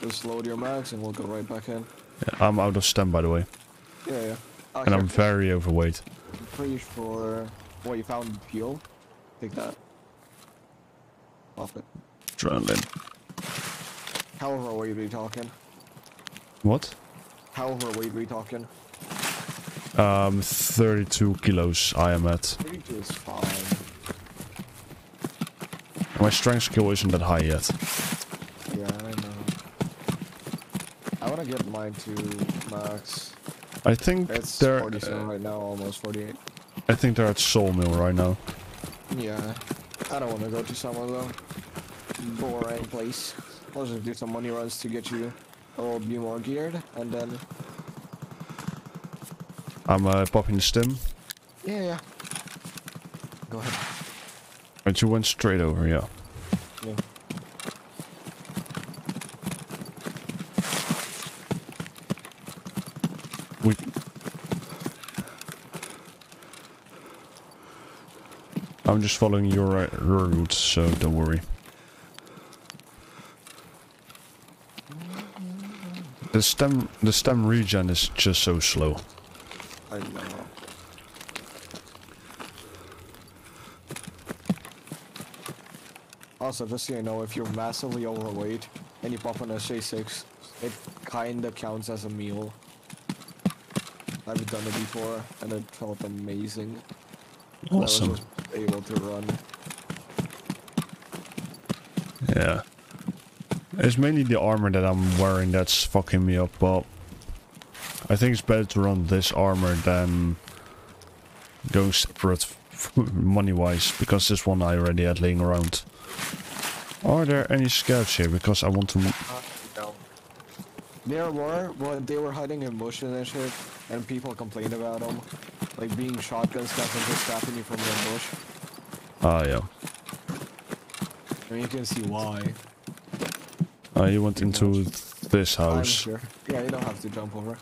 Just load your mags and we'll go right back in. Yeah, I'm out of stem, by the way. Yeah, yeah. And here, I'm very overweight. Pretty sure what you found fuel. Take that. Off it. Adrenaline. How overweight we talking? What? How overweight we talking? Um, 32 kilos I am at. 32 is fine. My strength skill isn't that high yet. Yeah, I know. I wanna get mine to max. I think It's they're. 47 uh, right now, almost 48. I think they're at Sawmill right now. Yeah, I don't wanna go to some of the boring place. Let's just do some money runs to get you a little bit more geared, and then I'm uh, popping the stem. yeah, yeah. Go ahead. And you went straight over. Yeah. We. I'm just following your, uh, your route, so don't worry. The stem, the stem regen is just so slow. I know. Also, just so you know, if you're massively overweight and you pop an SJ6, it kinda counts as a meal. I've done it before, and it felt amazing. Awesome. Able to run. Yeah. It's mainly the armor that I'm wearing that's fucking me up, but I think it's better to run this armor than going separate money wise, because this one I already had laying around. Are there any scouts here? Because I want to. mo- no. There were, but they were hiding in bushes and shit, and people complained about them. Like being shotgun stuff and just stabbing you from the bush. Ah, yeah. And you can see why. Uh, you went into this house. sure. Yeah, you don't have to jump over.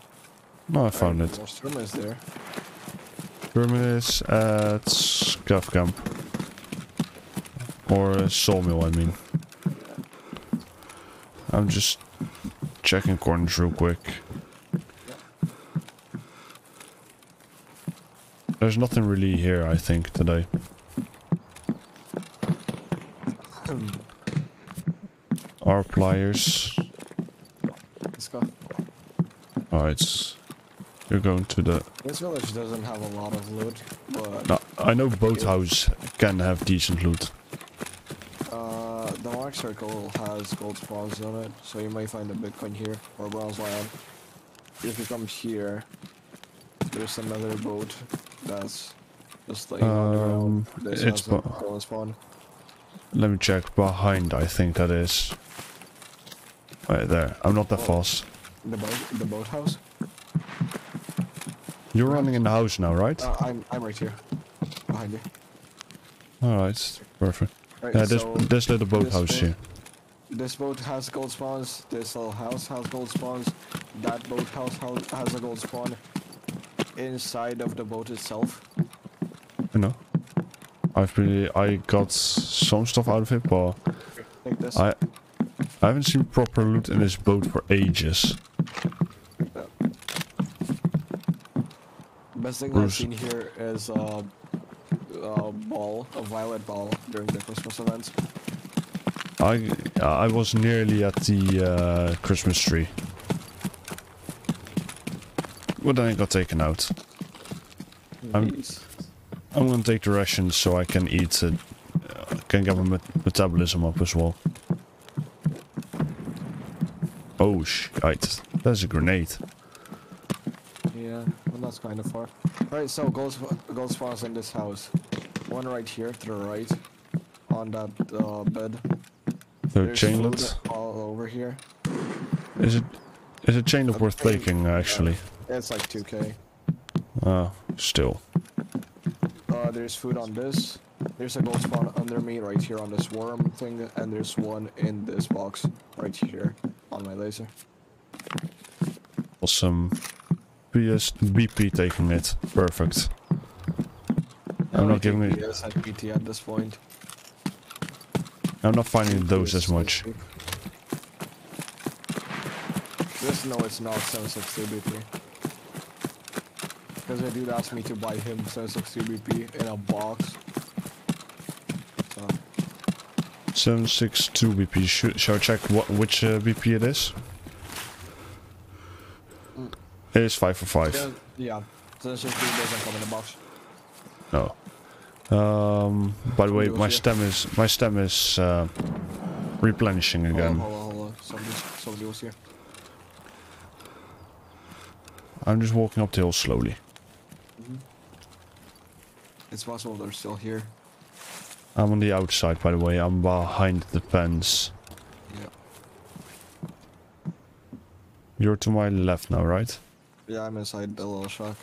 No, I found Alright, it. Is there. Terminus at Scav Camp. Or Sawmill, I mean. I'm just checking corners real quick. There's nothing really here, I think, today. Our pliers. Let's go. Alright. You're going to the... This village doesn't have a lot of loot, but No, I know Boathouse can have decent loot. uh, the mark circle has gold spawns on it, so you may find a Bitcoin here or bronze lion. If you come here, there's another boat that's just like on the ground. Um, This it's has a gold spawn. Let me check. Behind, I think that is. Right there. I'm not that Oh. fast. The boat, the boathouse. You're running in the house now, right? Uh, I'm, I'm right here, behind you. Alright, perfect. Right, Yeah, this so this little boathouse boat- here. This boat has gold spawns. This little house has gold spawns. That boathouse has, has a gold spawn. Inside of the boat itself. You know. I've really I got some stuff out of it, but Like this. I I haven't seen proper loot in this boat for ages. Best thing Bruce. I've seen here is uh, a ball, a violet ball during the Christmas events. I I was nearly at the uh, Christmas tree. But then it got taken out. I'm- I'm gonna take the rations so I can eat it. Uh, can get my met- metabolism up as well. Oh shit, that's a grenade. Yeah, well, that's kind of far. Right, so gold, spawns in this house. One right here to the right, on that uh, bed. The There's chainlet. all over here. Is it is it chainlet worth taking actually? Yeah. It's like 2k. Uh still. Uh, there's food on this. There's a gold spawn under me right here on this worm thing, and there's one in this box right here on my laser. Awesome. PS BP taking it. Perfect. I'm not giving it Yes, at PT at this point. I'm not finding those as much. Just know it's not 762 BP. Because a dude asked me to buy him 762 BP in a box. So, 762 BP. Should, shall I check what which uh, BP it is? Mm. It is 5 for 5. yeah, yeah. 762 doesn't come in a box. No. Um, by the way, my stem is my stem is uh, replenishing Hold on, again. hold on, hold on. Somebody, somebody was here. I'm just walking up the hill slowly. It's possible they're still here. I'm on the outside, by the way. I'm behind the fence. Yeah. You're to my left now, right? Yeah, I'm inside the little shack.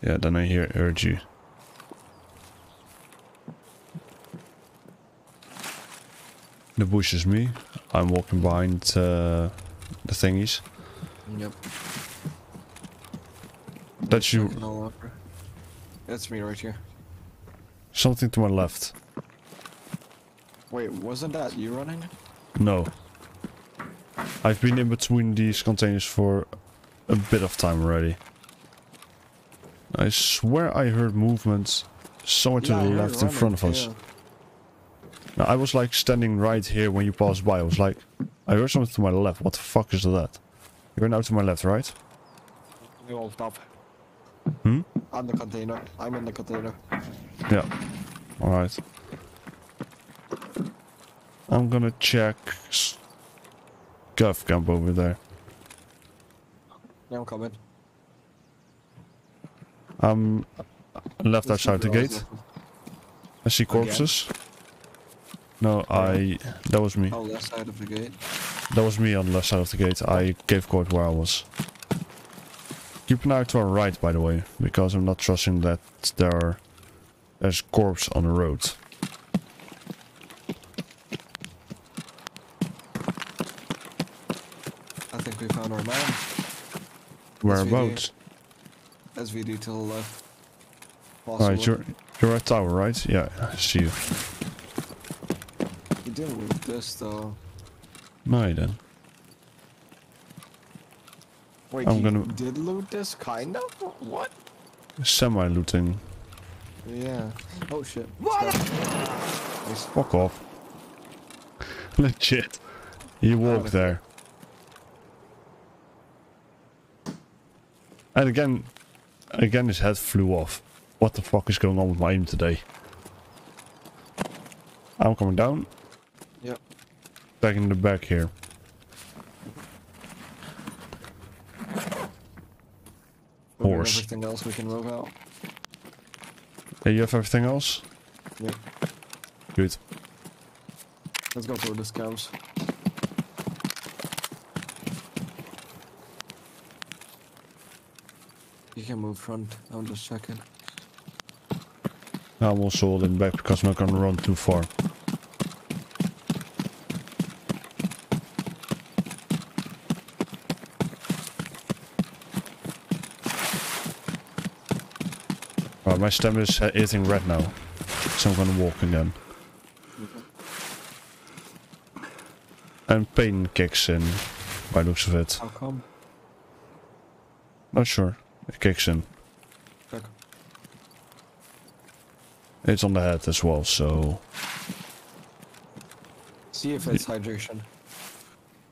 Yeah, then I hear heard you. The bush is me. I'm walking behind uh, the thingies. Yep. That's you. That's me right here. Something to my left. Wait, wasn't that you running? No. I've been in between these containers for a bit of time already. I swear I heard movement somewhere to Yeah, I the left in front of us. yeah. I was like standing right here when you passed by. I was like, I heard something to my left. What the fuck is that? You're now to my left, right? Won't stop. Hmm? I'm the container. I'm in the container. Yeah. Alright. I'm gonna check Gov camp over there. Yeah, I'm coming. I'm left There's outside the gate. I see Again? corpses. No, I... That was me. Oh, left side of the gate. That was me on the left side of the gate. I gave court where I was. Keep an eye to our right, by the way, because I'm not trusting that there are... There's corpse on the road. I think we found our man. Whereabouts? SVD to the uh, left. Alright, Possible. you're, you're at tower, right? Yeah, I see you. We didn't loot this though. No, then. Wait, I'm he gonna- did loot this? Kind of? What? Semi-looting. Yeah. Oh shit. Nice. Fuck off. Legit. You walked there. And again, again his head flew off. What the fuck is going on with my aim today? I'm coming down, Yep. back in the back here. We got Horse. Everything else we can move out. Hey, you have everything else? Yep. Good. Let's go through the scams. You can move front. I'm just checking. I'm also holding back because I'm not gonna run too far. Right, my stamina is hitting red now, so I'm gonna walk again. And pain kicks in, by the looks of it. How come? Not sure, it kicks in. Check. It's on the head as well, so... See if it's hydration.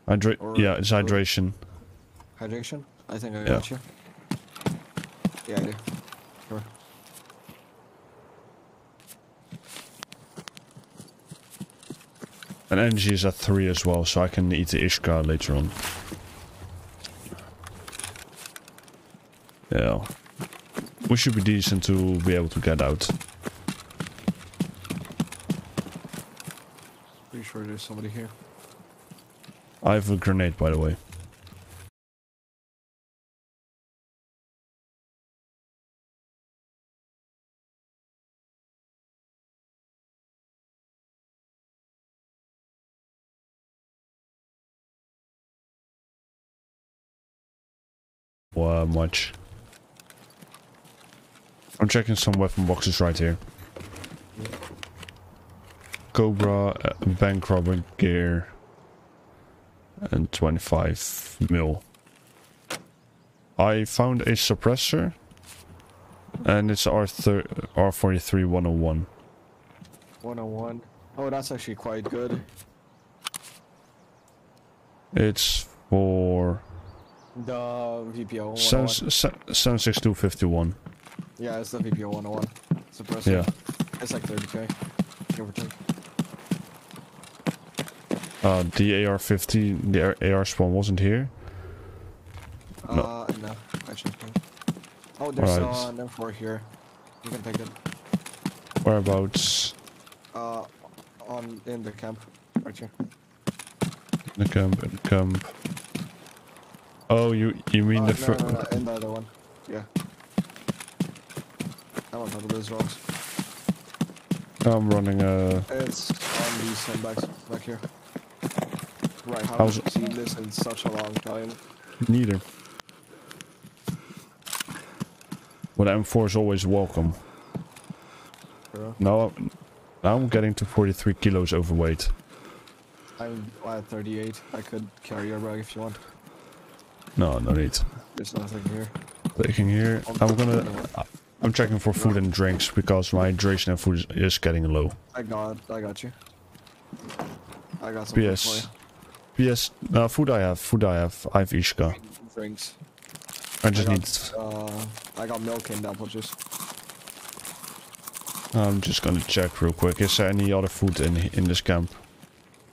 Hydra Or- yeah, it's hydration. Hydration? I think I Yeah. got you. Yeah, I do. Sure. And energy is at 3 as well, so I can eat the Iskra later on. Yeah. We should be decent to be able to get out. Pretty sure there's somebody here. I have a grenade, by the way. Wow, much. I'm checking some weapon boxes right here. Cobra, uh, bank robber gear, and 25 mil. I found a suppressor, and it's R R43 101. 101. Oh, that's actually quite good. It's for The VPO 101. 76251. Yeah, it's the VPO 101. Suppressor. Yeah. It's like 30k. Give or take. Uh, the AR-50, the AR, spawn wasn't here. No. Uh, no. Actually, no. Oh, there's Alright. uh, an M4 here. You can take it. Whereabouts? Uh, on in the camp, right here. In The camp, in the camp. Oh, you you mean Uh, the no, no, no, in the other one. Yeah. I'm on top of those rocks. I'm running uh It's on these sandbags back here. Right, I How's- haven't seen this in such a long time. neither. But M4 is always welcome. Bro. Now, now I'm getting to 43 kilos overweight. I'm at 38. I could carry your bag if you want. No, no need. There's nothing here. Clicking here. I'm gonna. I'm checking for food and drinks because my hydration and food is, getting low. I got, I got you. I got some PS. PS. Uh, food I have. Food I have. I have Iskra. Drinks. I just I need. got, uh, I got milk and apple juice. I'm just gonna check real quick. Is there any other food in in this camp?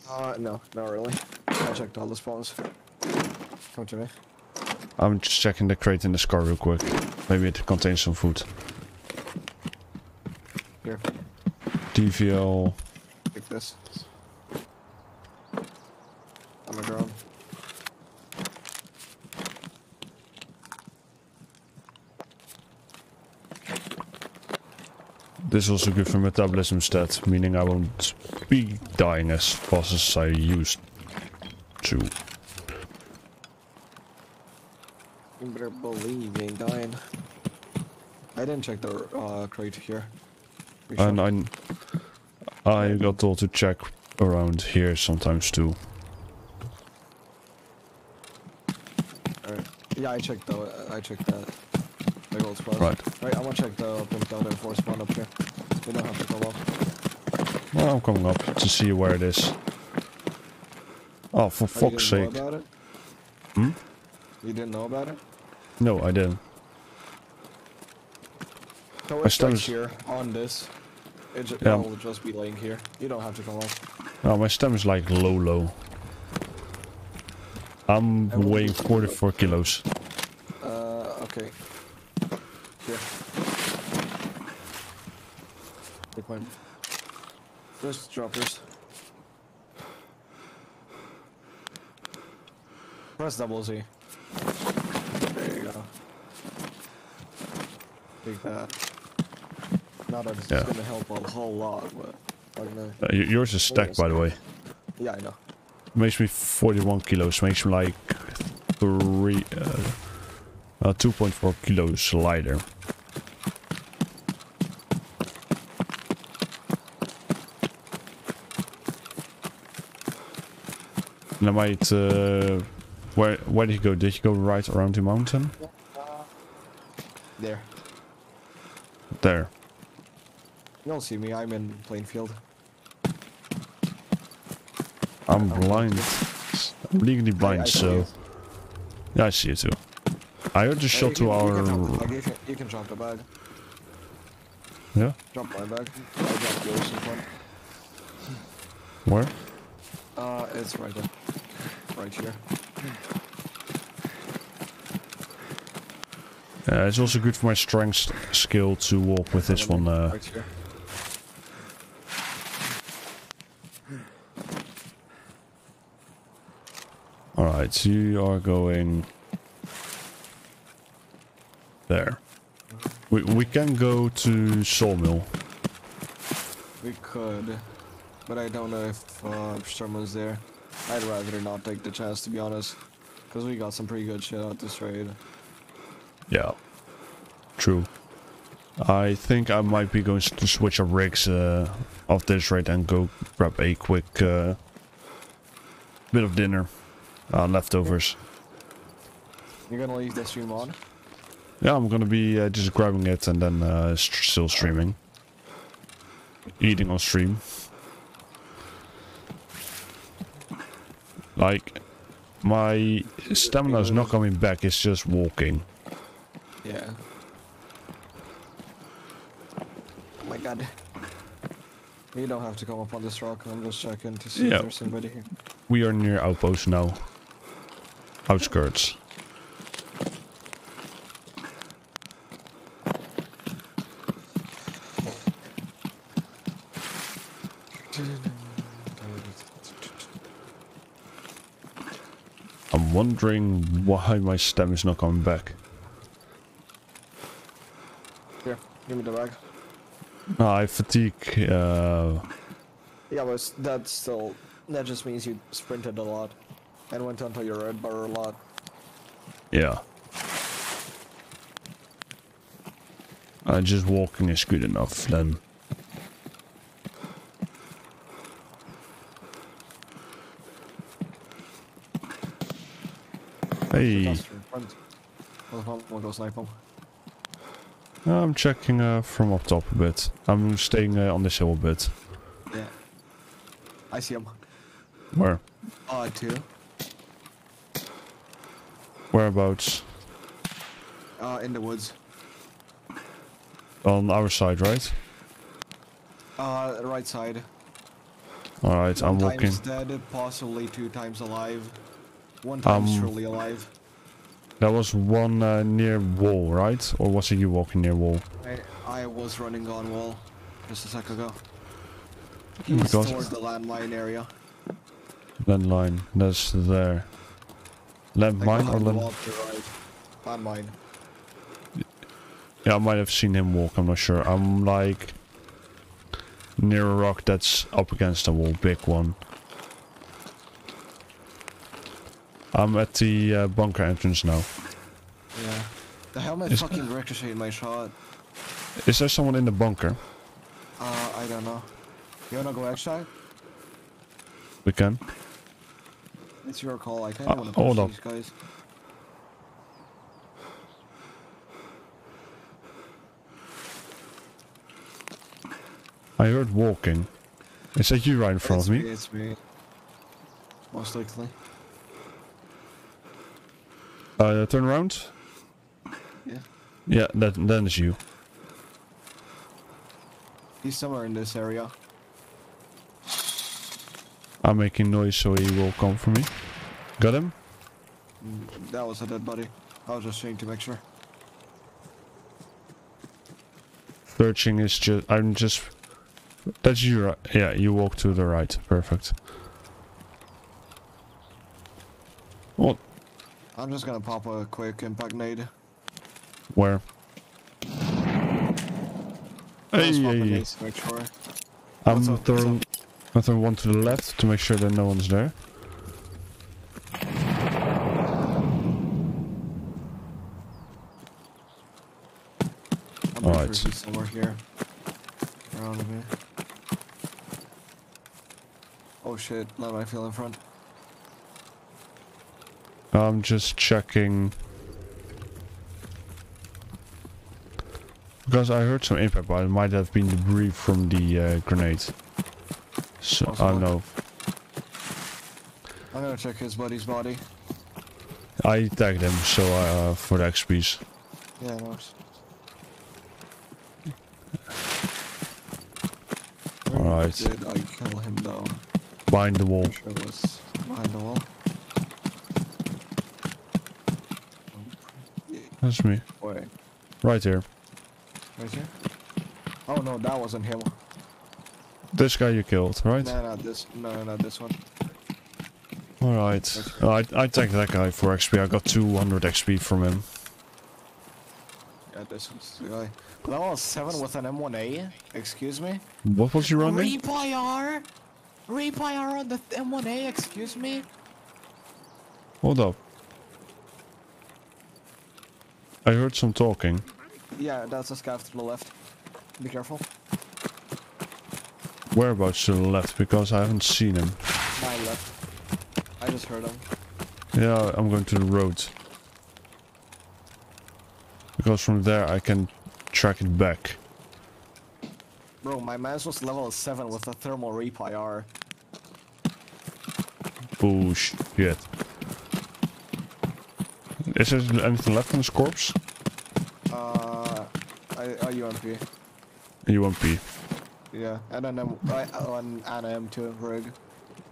Uh, no, not really. I checked all the spawns. Come to me. I'm just checking the crate in this car real quick. Maybe it contains some food. Here, DVL. take this. On the ground. This is also good for metabolism stat, meaning I won't be dying as fast as I used to. You better believe you ain't dying. Didn't check the uh, crate here. And I, I got told to check around here sometimes too. Alright. Yeah, I checked the. I checked that. The gold spawn. Right. Right. I'm gonna check the pimped out M4 spawn up here. You don't have to come up. Well, I'm coming up to see where it is. Oh, for Oh, you fuck's didn't know sake. about it? Hmm? You didn't know about it? No, I didn't. So My here on this. It Yeah. will just be laying here. You don't have to come up. Oh, my stem is like low, low. I'm weighing 44 kilos. Uh, okay. Here. Take one. First droppers. Press double Z. There you go. Take that. It's Yeah. gonna help a whole lot, but no. Uh, yours is stacked, by the way. Yeah, I know. Makes me 41 kilos. Makes me like three, uh, uh, 2.4 kilos lighter. And I might. Uh, where where did you go? Did you go right around the mountain? There. There. You don't see me. I'm in Plainfield. I'm Oh, blind. I'm legally I- I blind, so yeah, I see it too. I heard the shot you to can- you our. can You can, you can drop the bag. Yeah. Drop my bag. I dropped the ocean one. Where? Uh, it's right there. Right here. Uh, it's also good for my strength skill to walk with this one. Uh, Right here. Alright, so you are going there. We, we can go to Sawmill. We could, but I don't know if uh, Shturman's there. I'd rather not take the chance, to be honest. Because we got some pretty good shit out this raid. Yeah. True. I think I might be going to switch up rigs uh, off this rate and go grab a quick uh, bit of dinner. Uh, leftovers. You're gonna leave the stream on? Yeah, I'm gonna be uh, just grabbing it and then uh, st- still streaming. Eating on stream. Like, my stamina is not coming back, it's just walking. Yeah. Oh my god. You don't have to come up on this rock, I'm just checking to see Yeah. if there's somebody here. We are near outpost now. Outskirts. I'm wondering why my stem is not coming back. Here, give me the bag. Ah, I fatigue. Uh, Yeah, but that's still that just means you sprinted a lot and went onto your red bar lot. Yeah. Uh, just walking is good enough then. Hey. I'm checking uh, from up top a bit. I'm staying uh, on this hill a bit. Yeah. I see him. Where? Uh, two. Whereabouts? Uh, in the woods. On our side, right? Uh, right side. Alright, I'm One walking. time's dead, possibly two times alive. One time's Um, truly alive. There was one uh, near wall, right? Or was it you walking near wall? I, I was running on wall just a sec ago. He's Because- towards the landline area. Landline, that's there. Like Landmine or land? wall to the right. Landmine. Yeah, I might have seen him walk, I'm not sure. I'm like near a rock that's up against the wall, big one. I'm at the uh, bunker entrance now. Yeah. The helmet Is- fucking ricocheted my shot. Is there someone in the bunker? Uh, I don't know. You wanna go outside? We can. It's your call. I kinda Uh, wanna hold push up. these guys. I heard walking. Is that you right in front it's of me? It's me. Most likely. Uh, turn around. Yeah. Yeah, that then it's you. He's somewhere in this area. I'm making noise so he will come for me. Got him? That was a dead body. I was just checking to make sure. Searching is just. I'm just. That's you, right? Yeah, you walk to the right. Perfect. What? I'm just gonna pop a quick impact nade. Where? Hey, Just pop a hey, make sure. I'm throwing. I'm throwing one to the left to make sure that no one's there. Alright. somewhere here. Around me. Oh shit, let I feel in front. I'm just checking. Because I heard some impact, but it might have been debris from the uh, grenade. So, I Possible. don't know. I'm gonna check his buddy's body. I tagged him, so uh, for the XPs. Yeah, no. Alright. Did I kill him though? Behind the wall. Sure behind the wall. That's me. Wait, Right here. right here? Oh no, that wasn't him. This guy you killed, right? No, not this. No, not this one. Alright. Uh, I, I tagged that guy for XP. I got 200 XP from him. Yeah, this one's the guy. Level 7 with an M1A? Excuse me? What was you running? REAP-IR! REAP-IR on the M1A, excuse me? Hold up. I heard some talking. Yeah, that's a scav to the left. Be careful. Whereabouts to the left? Because I haven't seen him. My left. I just heard him. Yeah, I'm going to the road. Because from there I can track it back. Bro, my man's was level 7 with a thermal REAP-IR. Bullshit. Is there anything left on this corpse? Uh, I, a UMP. UMP. Yeah, and then M, I, oh, an, an M2 rig.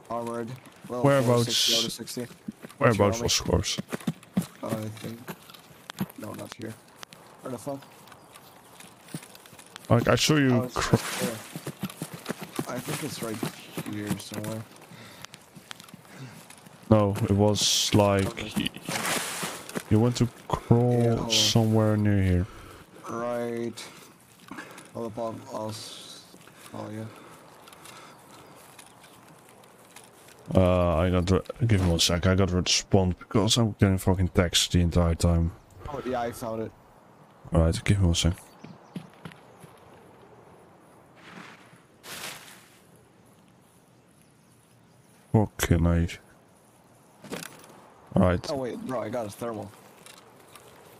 Armored. Whereabouts- 460 60. Whereabouts was corpse? I think. No, not here. Where the fuck? Like I saw Oh, you. right there. I think it's right here somewhere. no, it was like you went to crawl Yeah, somewhere near here. Right. Hold up, I'll, I'll s- oh yeah. Uh, I got. re- Give me one sec. I got to respond because I'm getting fucking text the entire time. Oh yeah, I found it. Alright, give me one sec. What can I... Alright, Oh wait, bro, I got a thermal.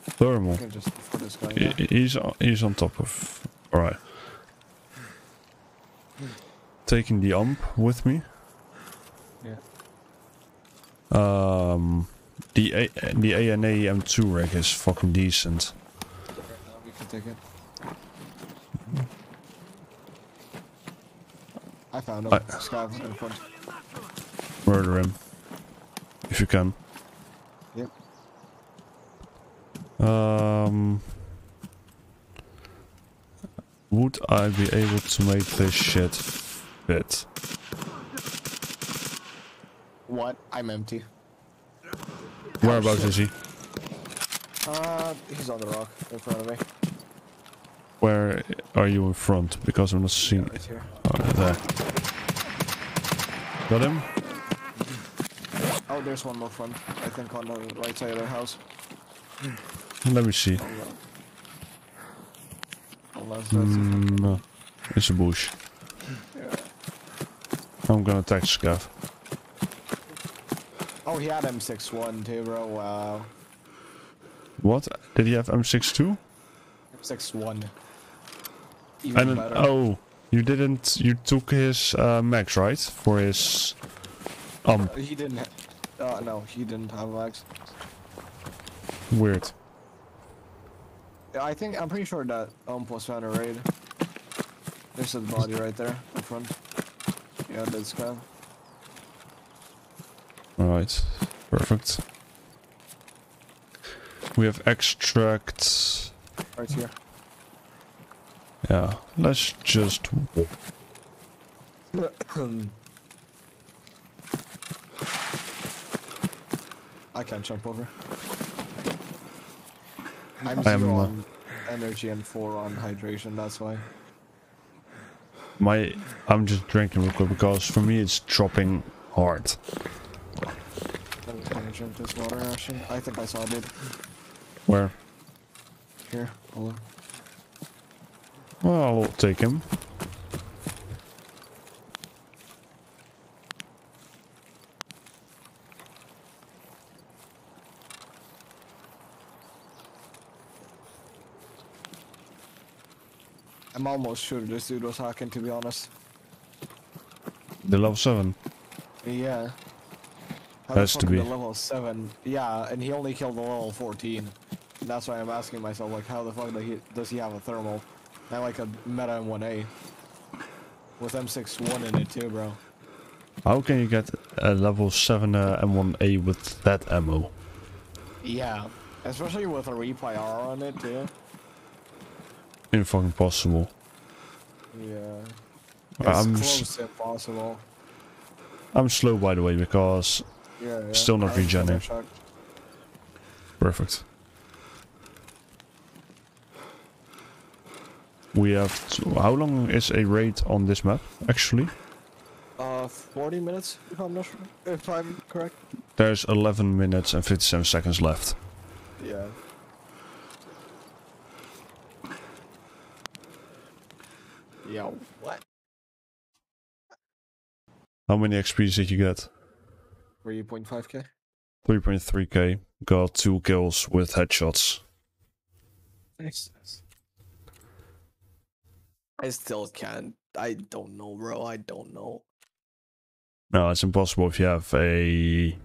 thermal. I can just for this guy. Yeah. He's on, he's on top of. Alright. Taking the ump with me. yeah. Um, the A the ANA M2 rig is fucking decent. We can take it. I found him. I- Scav in front. Murder him, if you can. Yep. Um, would I be able to make this shit fit? What? I'm empty. Whereabouts is he? Uh, he's on the rock in front of me. Where are you in front? Because I'm not seeing. Right here. Oh, there. Got him. Oh, there's one more front. I think on the right side of the house. Let me see. Unless that's the front. Mm, no. It's a bush. Yeah. I'm gonna text Scav. Oh, he had M61 too, bro. Wow. What? Did he have M62? M61. Even don't. better. Oh, you didn't. You took his uh, max right for his um He didn't. Uh, no, he didn't have max. weird. Yeah, I think I'm pretty sure that um was found a raid. There's a body right there in front. Yeah, that's kind. All right, perfect. We have extract. Right here. Yeah, let's just. I can't jump over. I'm I'm, zero on energy and four on hydration. That's why. My, I'm just drinking real quick because for me it's dropping hard. Me, drink this water. I think I saw it. Where? Here, hold on. Well, I'll take him. I'm almost sure this dude was hacking, to be honest. The level seven. Yeah. How Has to be. The level 7. Yeah, and he only killed the level 14. That's why I'm asking myself, like, how the fuck does he, does he have a thermal? I like a meta M1A. With M61 in it too, bro. How can you get a level seven uh, M1A with that ammo? Yeah. Especially with a REAP-IR on it too. In fucking possible. Yeah. I'm close to impossible. I'm slow by the way because Yeah, yeah. Still not I was kinda regenning. shocked. perfect. We have. t- how long is a raid on this map? Actually, Uh, 40 minutes, if I'm not sure. If I'm correct. there's 11 minutes and 57 seconds left. Yeah. Yeah, what? How many XPs did you get? 3.5k? 3.3k. Got two kills with headshots. Nice. I still can't. I don't know, bro. I don't know. No, it's impossible if you have a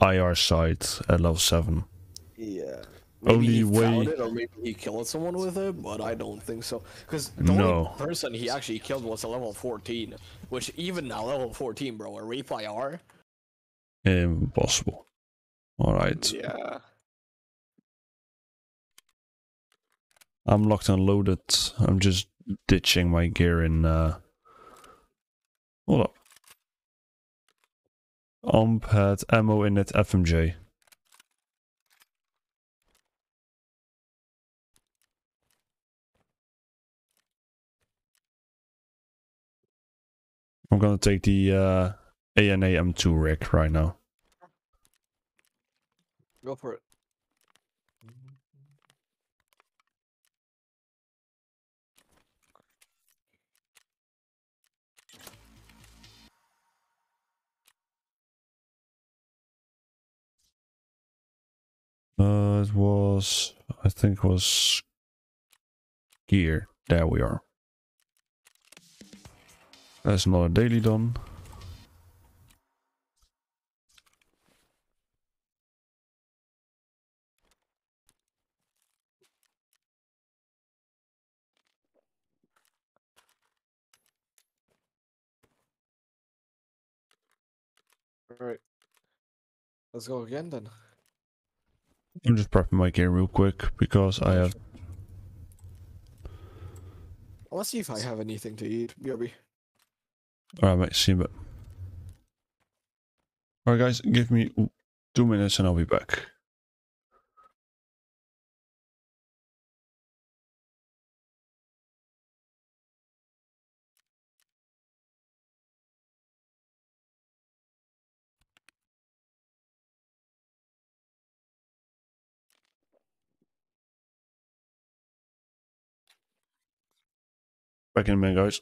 IR site at level 7. Yeah. Only he way- it, or maybe he killed someone with it, but I don't think so. Because the No. only person he actually killed was a level 14, which even now level 14, bro, a REAP-IR. Impossible. Alright. Yeah. I'm locked and loaded. I'm just ditching my gear in. Uh... Hold up. Ump had ammo in it FMJ. I'm gonna take the uh, ANA M2 rig right now. Go for it. It was, I think it was gear. There we are. That's another daily done. Alright. Let's go again then. I'm just prepping my gear real quick because I have. Let's see if I have anything to eat, BRB. Alright, mate, see you in. Alright, guys, give me two minutes and I'll be back. Back in a minute, guys.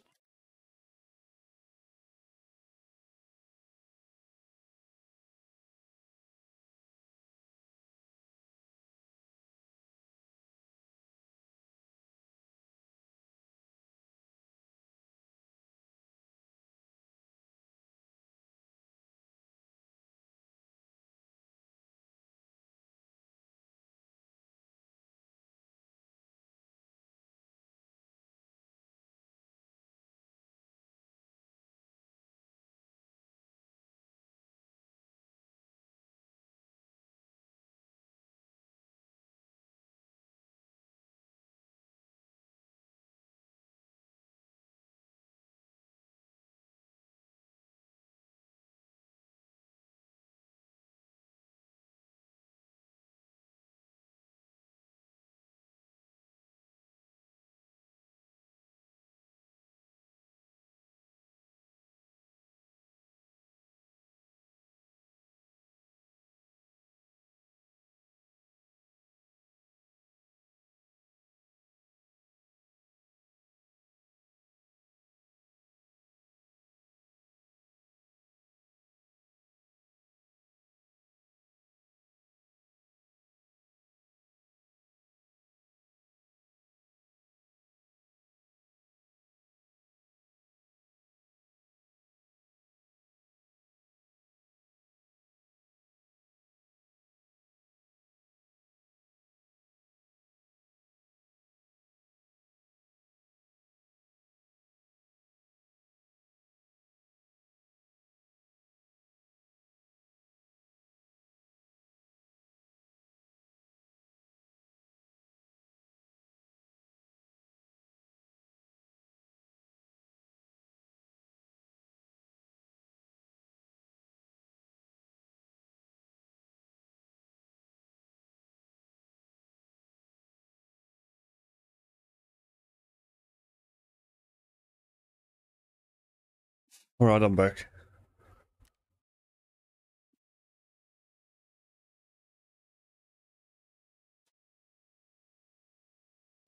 Alright, I'm back.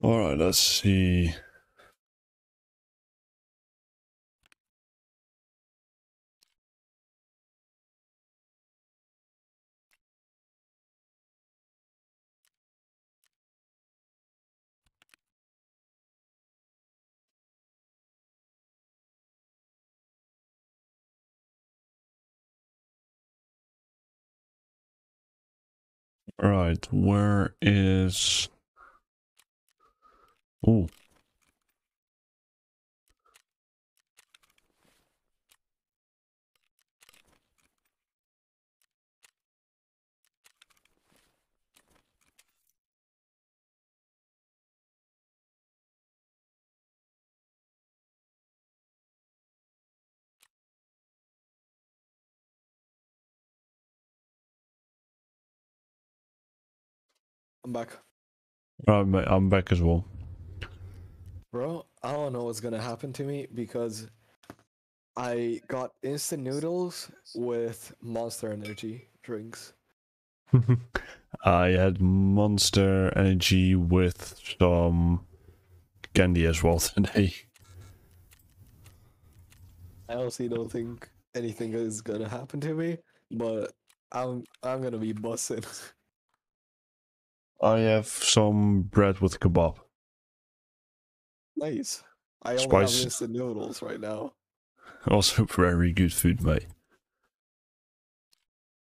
Alright, let's see. Right, where is... Oh. I'm back. Mate, I'm back as well. Bro, I don't know what's gonna happen to me because I got instant noodles with monster energy drinks. I had Monster Energy with some candy as well today. I honestly don't think anything is gonna happen to me, but I'm I'm gonna be busted. I have some bread with kebab. Nice. I only Spice. have instant noodles right now. Also very good food, mate.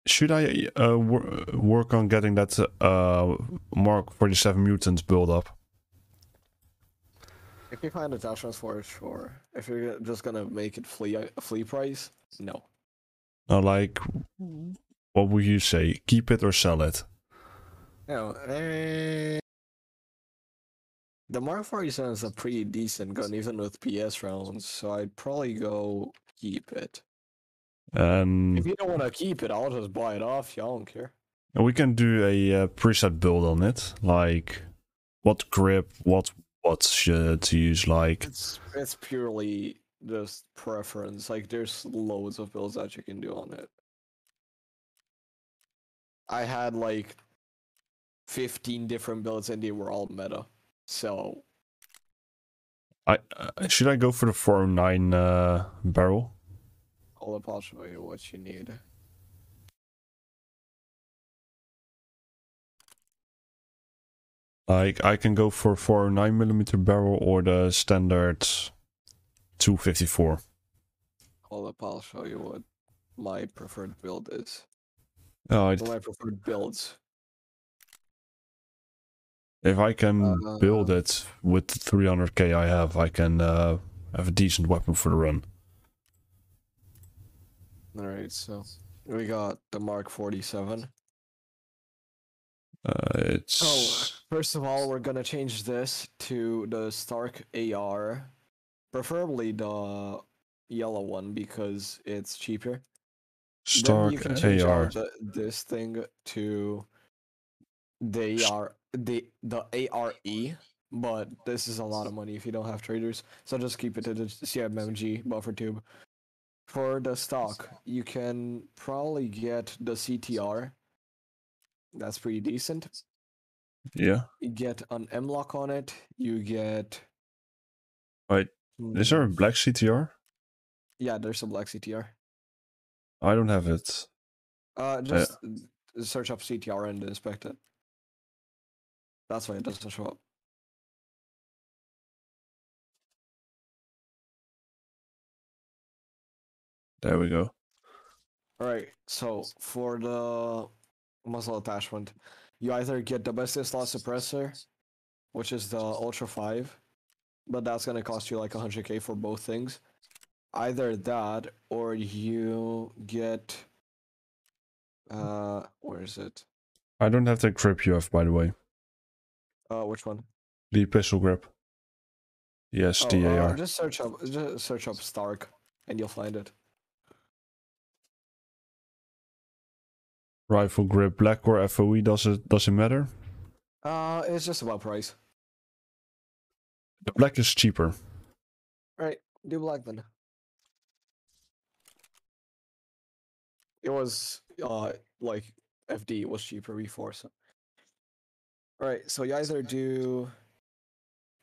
Should I uh, wor- work on getting that uh, Mark 47 mutants build up? If you find attachments for it, sure. If you're just gonna make it flea flea price, no. Now, like, what would you say? Keep it or sell it? No. eh, The Mark 47 is a pretty decent gun, even with PS rounds, so I'd probably go keep it. And If you don't want to keep it, I'll just buy it off you. I don't care. we can do a uh, preset build on it, like what grip, what what should to use, like It's it's purely just preference. Like there's loads of builds that you can do on it. I had like 15 different builds and they were all meta. So I uh, should I go for the 409 uh, barrel? Show you what you need. Like I can go for 409 millimeter barrel or the standard 254. Hold up, I'll show you what my preferred build is. Oh, I- my preferred builds. If I can build Uh, it with the 300k I have, I can uh, have a decent weapon for the run. Alright, so we got the Mark 47. Uh, it's Oh, first of all, we're gonna change this to the Stark AR, preferably the yellow one because it's cheaper. Stark then you can change AR. the, this thing to the AR, the the ARE, but this is a lot of money if you don't have traders. So just keep it to the CMMG buffer tube. For the stock, you can probably get the CTR. That's pretty decent. Yeah. You get an M lock on it. You get. Wait, Is there a black CTR? Yeah, there's a black CTR. I don't have it. Uh, just uh, search up CTR and inspect it. That's why it doesn't show up. There we go. All right. So for the muzzle attachment, you either get the best slot suppressor, which is the Ultra Five, but that's gonna cost you like 100k for both things. Either that, or you get. Uh, where is it? I don't have the grip you have, by the way. Uh, which one? The pistol grip. Yes, Oh, uh, AR. just search up, just search up Stark, and you'll find it. Rifle grip, black or FDE, does it does it matter? Uh, it's just about price. The black is cheaper. Right, do black then. It was uh like FD was cheaper before, so. Alright, so you either do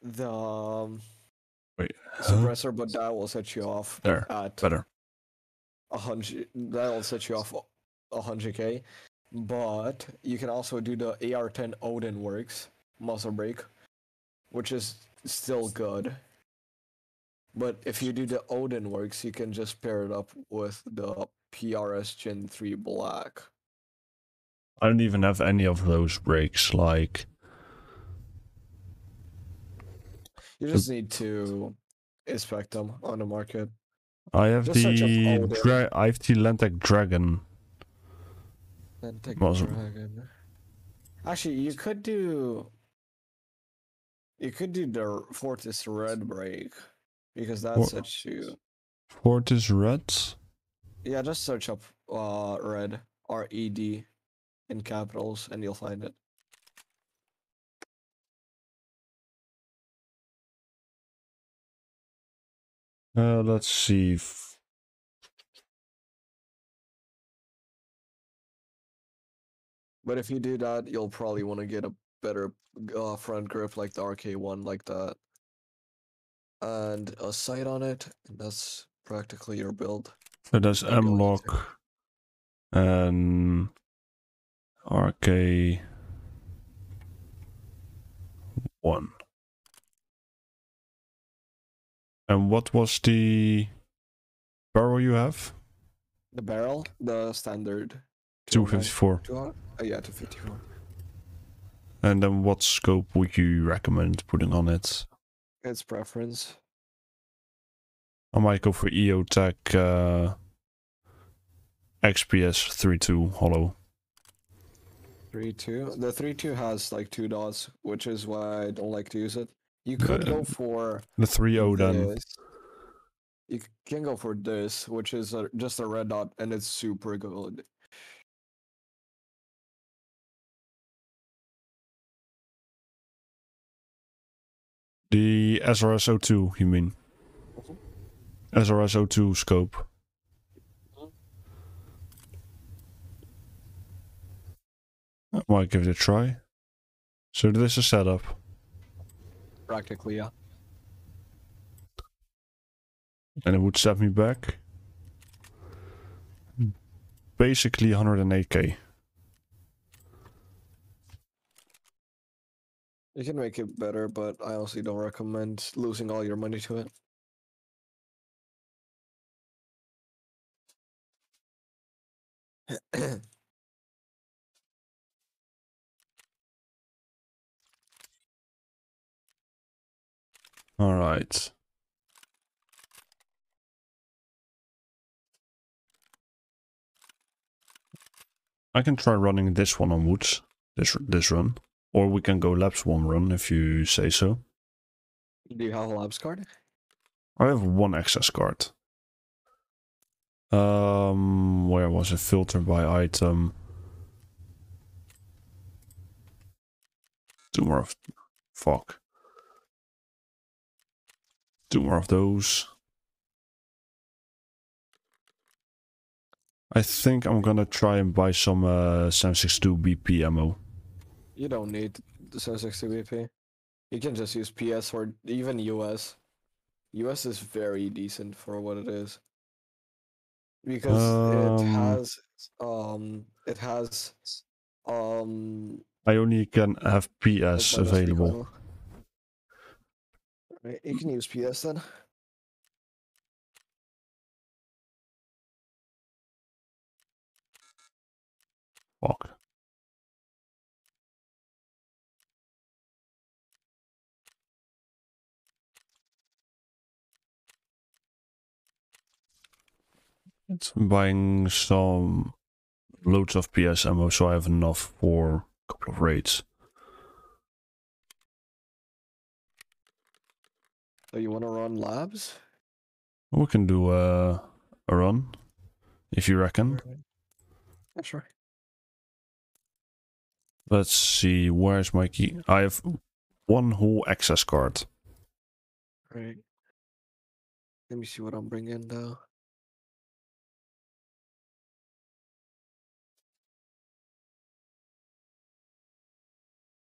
the um, Wait, huh? suppressor, but that will set you off there, at better. a hundred. That'll set you off a hundred k. But you can also do the AR10 Odin works muzzle brake, which is still good. But if you do the Odin works, you can just pair it up with the PRS Gen 3 Black. I don't even have any of those brakes. Like, You just need to inspect them on the market. I have Just the dra- I have the Lantac Dragon. Take dragon. Actually, you could do. You could do the Fortis Red Brake because that's What? sets you. Fortis Reds. Yeah, just search up uh red R E D in capitals and you'll find it. Uh, let's see. But if you do that, you'll probably want to get a better uh, front grip like the RK one, like that, and a sight on it. And that's practically your build. So there's M-Lock and RK. one. And what was the barrel you have? The barrel, the standard. 254. 200? Oh, yeah, 254. And then what scope would you recommend putting on it? It's preference. I might go for EOTech uh, XPS 32 holo. 3-2. The 3-2 has like two dots, which is why I don't like to use it. You could go for The 30 then. You can go for this, which is a, just a red dot, and it's super good. The SRS-02, you mean? Mhm. SRS-02 scope. I might give it a try. So this is setup. Practically, yeah. And it would set me back. Basically 108k. You can make it better, but I honestly don't recommend losing all your money to it. Alright. I can try running this one on woods. This this run. Or we can go labs one run if you say so. Do you have a labs card? I have one access card. Um, where was it? Filter by item. Two more of. Fuck. Two more of those. I think I'm gonna try and buy some uh, 762 BP ammo. You don't need the 760 BP. You can just use PS or even US. US is very decent for what it is. Because it Um, has um it has um I only can have PS what's my best available. Right, you can use PS then. Fuck. It's buying some loads of PS ammo, so I have enough for a couple of raids. So you wanna run labs? We can do uh, a run, if you reckon. Yeah, sure. Let's see, where's my key? I have one whole access card. Right. Let me see what I'm bringing though.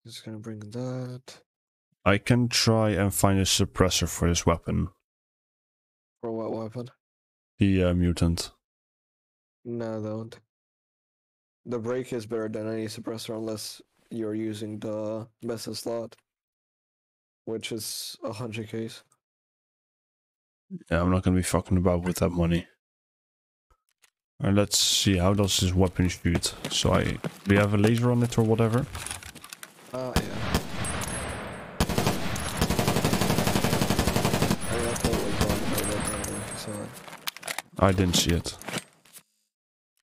Just gonna bring that I can try and find a suppressor for this weapon, for what weapon? the uh, mutant. No, don't. The brake is better than any suppressor unless you're using the mesa slot, which is a hundred Ks. Yeah, I'm not gonna be fucking about with that money. And let's see how does this weapon shoot. So I do you have a laser on it or whatever? Ah, yeah. I got totally gone by that, I don't know if you saw it. I didn't see it.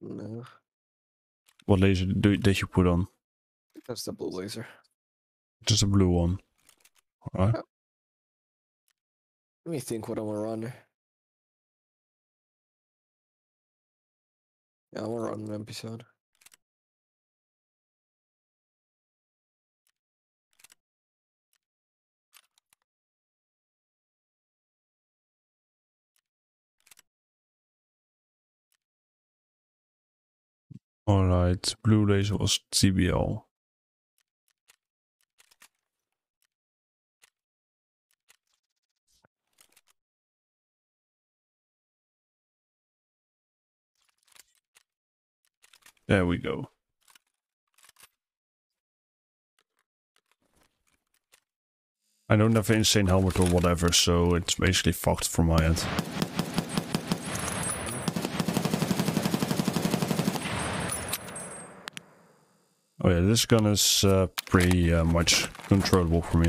No, What laser do, did you put on? that's the blue laser. Just a blue one. Alright. Oh. Let me think what I'm gonna run. Yeah, I'm gonna run an episode. Alright. Blue laser was CBL. There we go. I don't have an insane helmet or whatever, so it's basically fucked from my end. Oh yeah, this gun is uh, pretty uh, much controllable for me.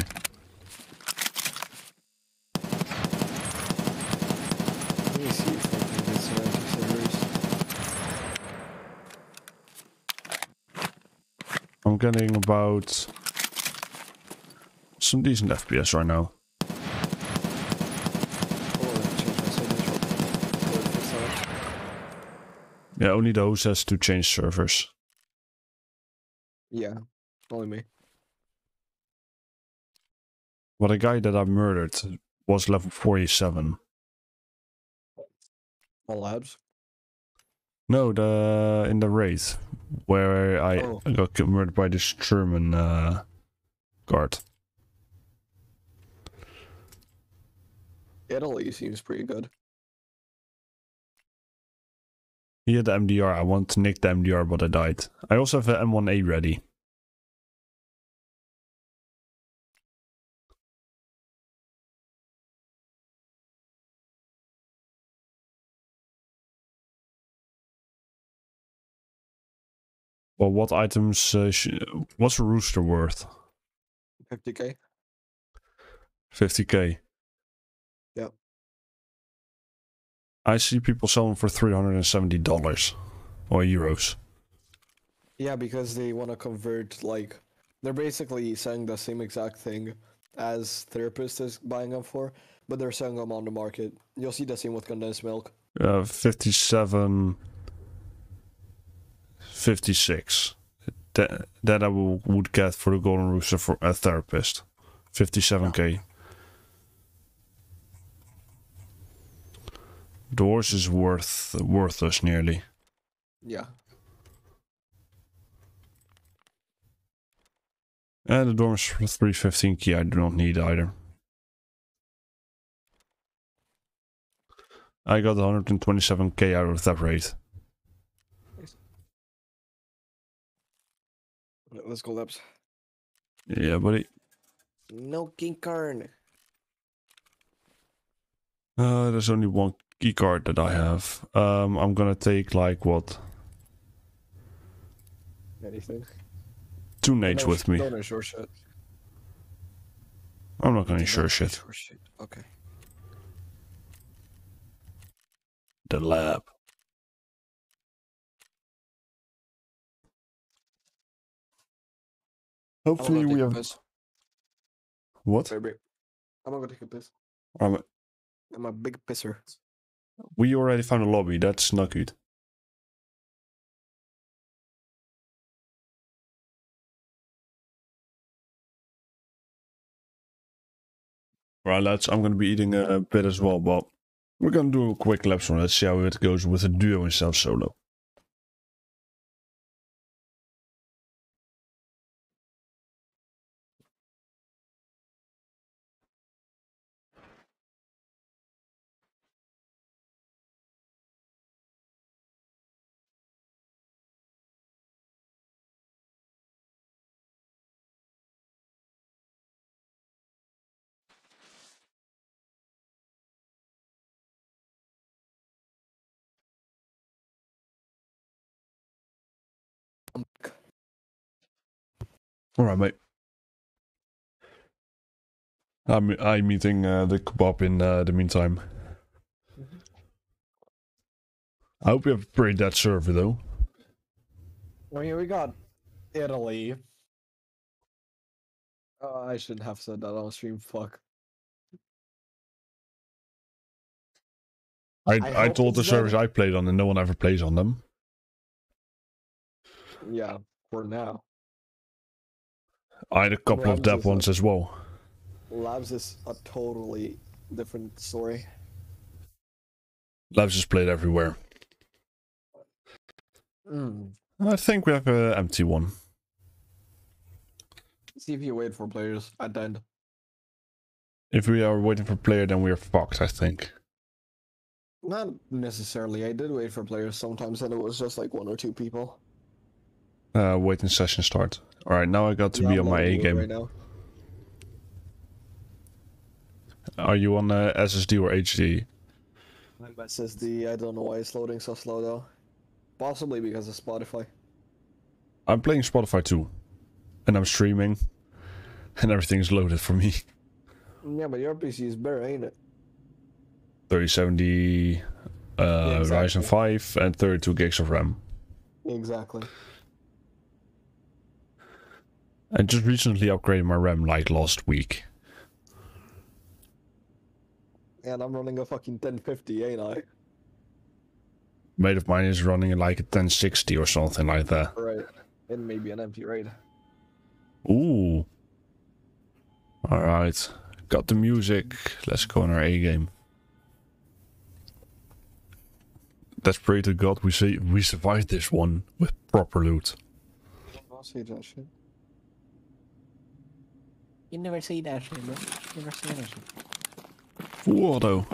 I'm getting about some decent FPS right now. Yeah, only those has to change servers. Yeah, only me. But a guy that I murdered was level 47. All labs. No, the in the raid where I Oh. got murdered by this German uh, guard. Italy seems pretty good. He had the MDR. I want to nick the MDR, but I died. I also have an M1A ready. Well, what items? Uh, sh- what's a rooster worth? 50k. 50k. I see people selling for $370 or euros. Yeah, because they want to convert like they're basically selling the same exact thing as therapist is buying them for, but they're selling them on the market. You'll see the same with condensed milk. Uh, 57, 56. That, that I will, would get for the Golden Rooster for a therapist. 57k. Horse is worth worthless nearly. Yeah. And the dorms for 315 key I do not need either. I got 127k out of that raid. Let's go labs. Yeah, buddy. No king card. Uh, there's only one key card that I have. Um, I'm gonna take like what Anything. two nades with me. Don't insure shit. I'm not gonna Do insure shit. insure shit. Okay. The lab. Hopefully we have piss. what? Wait, wait. I'm gonna take a piss. Um, I'm a big pisser. We already found a lobby. That's not good. Right, lads. I'm gonna be eating a bit as well, but we're gonna do a quick lapse. Let's see how it goes with a duo instead of solo. All right, mate. I'm I'm eating uh, the kebab in uh, the meantime. I hope you have a pretty dead server though. Well, here we got Italy. Oh, I shouldn't have said that on stream. Fuck. I I I, told the servers. I played on and no one ever plays on them. Yeah, for now. I had a couple of Rams dead ones a- as well. Labs is a totally different story. Labs is played everywhere. Mm. I think we have an empty one. See if you wait for players at the end. If we are waiting for player, then we are fucked. I think. Not necessarily. I did wait for players sometimes, and it was just like one or two people. Uh, waiting session start. All right, now I got to Yeah, be on my A game. right now. Are you on uh, SSD or HD? I'm SSD. I don't know why it's loading so slow though. Possibly because of Spotify. I'm playing Spotify too. And I'm streaming. And everything's loaded for me. Yeah, but your PC is better, ain't it? 3070 uh, Yeah, exactly. Ryzen 5 and 32 gigs of RAM. Exactly. I just recently upgraded my RAM like last week. And I'm running a fucking 1050, ain't I? Mate of mine is running like a 1060 or something like that. Right. And maybe an empty raid. Ooh. Alright. Got the music. Let's go on our A game. Let's pray to God we say we survived this one with proper loot. I'll see that shit. You never see that shit, bro. You never see that shit. Full auto.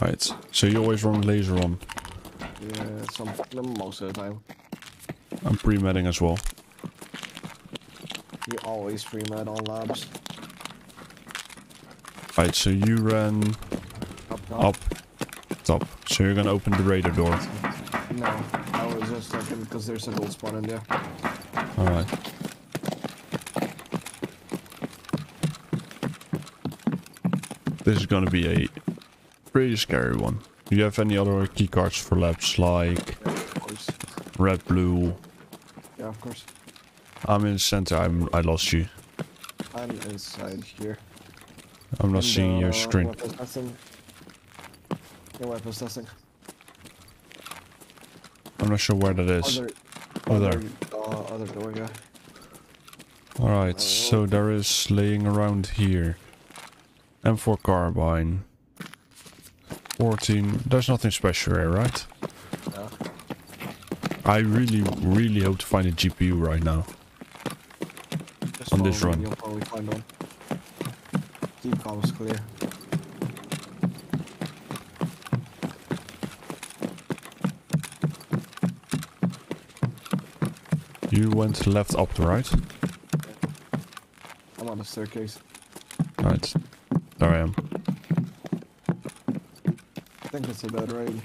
Alright. So you always run laser on. Yeah, some most of the time. I'm pre-medding as well. You always free med on labs. Alright, so you ran Up, down. up, top. So you're gonna open the radar door. No, I was just looking because there's a gold spot in there. Alright. This is gonna be a pretty scary one. Do you have any other keycards for labs like Of course. red, blue? Yeah, of course. I'm in the center, I'm, I lost you. I'm inside here. I'm not And, seeing your uh, screen. Weapons testing. Yeah, weapons testing. I'm not sure where that is. Other, Oh, there. Other, uh, other door, yeah. Alright, so there is laying around here. M4 carbine. 14. There's nothing special here, right? Yeah. I really, really hope to find a GPU right now. Just On this run. You'll probably find one. Keep comms clear. You went left up right? I'm on the staircase. Right. There I am. I think it's a dead raid.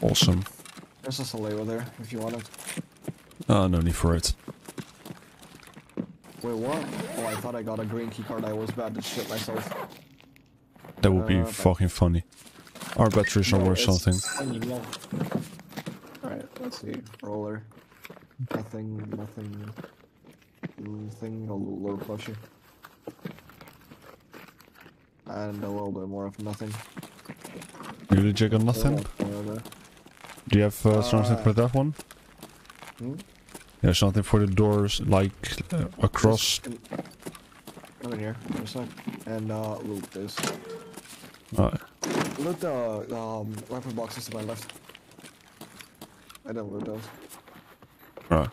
Awesome. There's just a label there if you want it. Oh, no need for it. Wait, what? Oh, I thought I got a green key card. I was about to shit myself. That would be Uh, but- fucking funny. Our batteries are No, worth something. Alright, let's see. Roller. Nothing, nothing. Nothing, a low plushie. And a little bit more of nothing. You legit got nothing? Uh, Do you have uh, something Uh, for that one? Hmm? Yeah, something for the doors, like uh, across. Come in here for a sec. And uh, loot this. Right. Loot the um, weapon boxes to my left. I don't loot those. Right.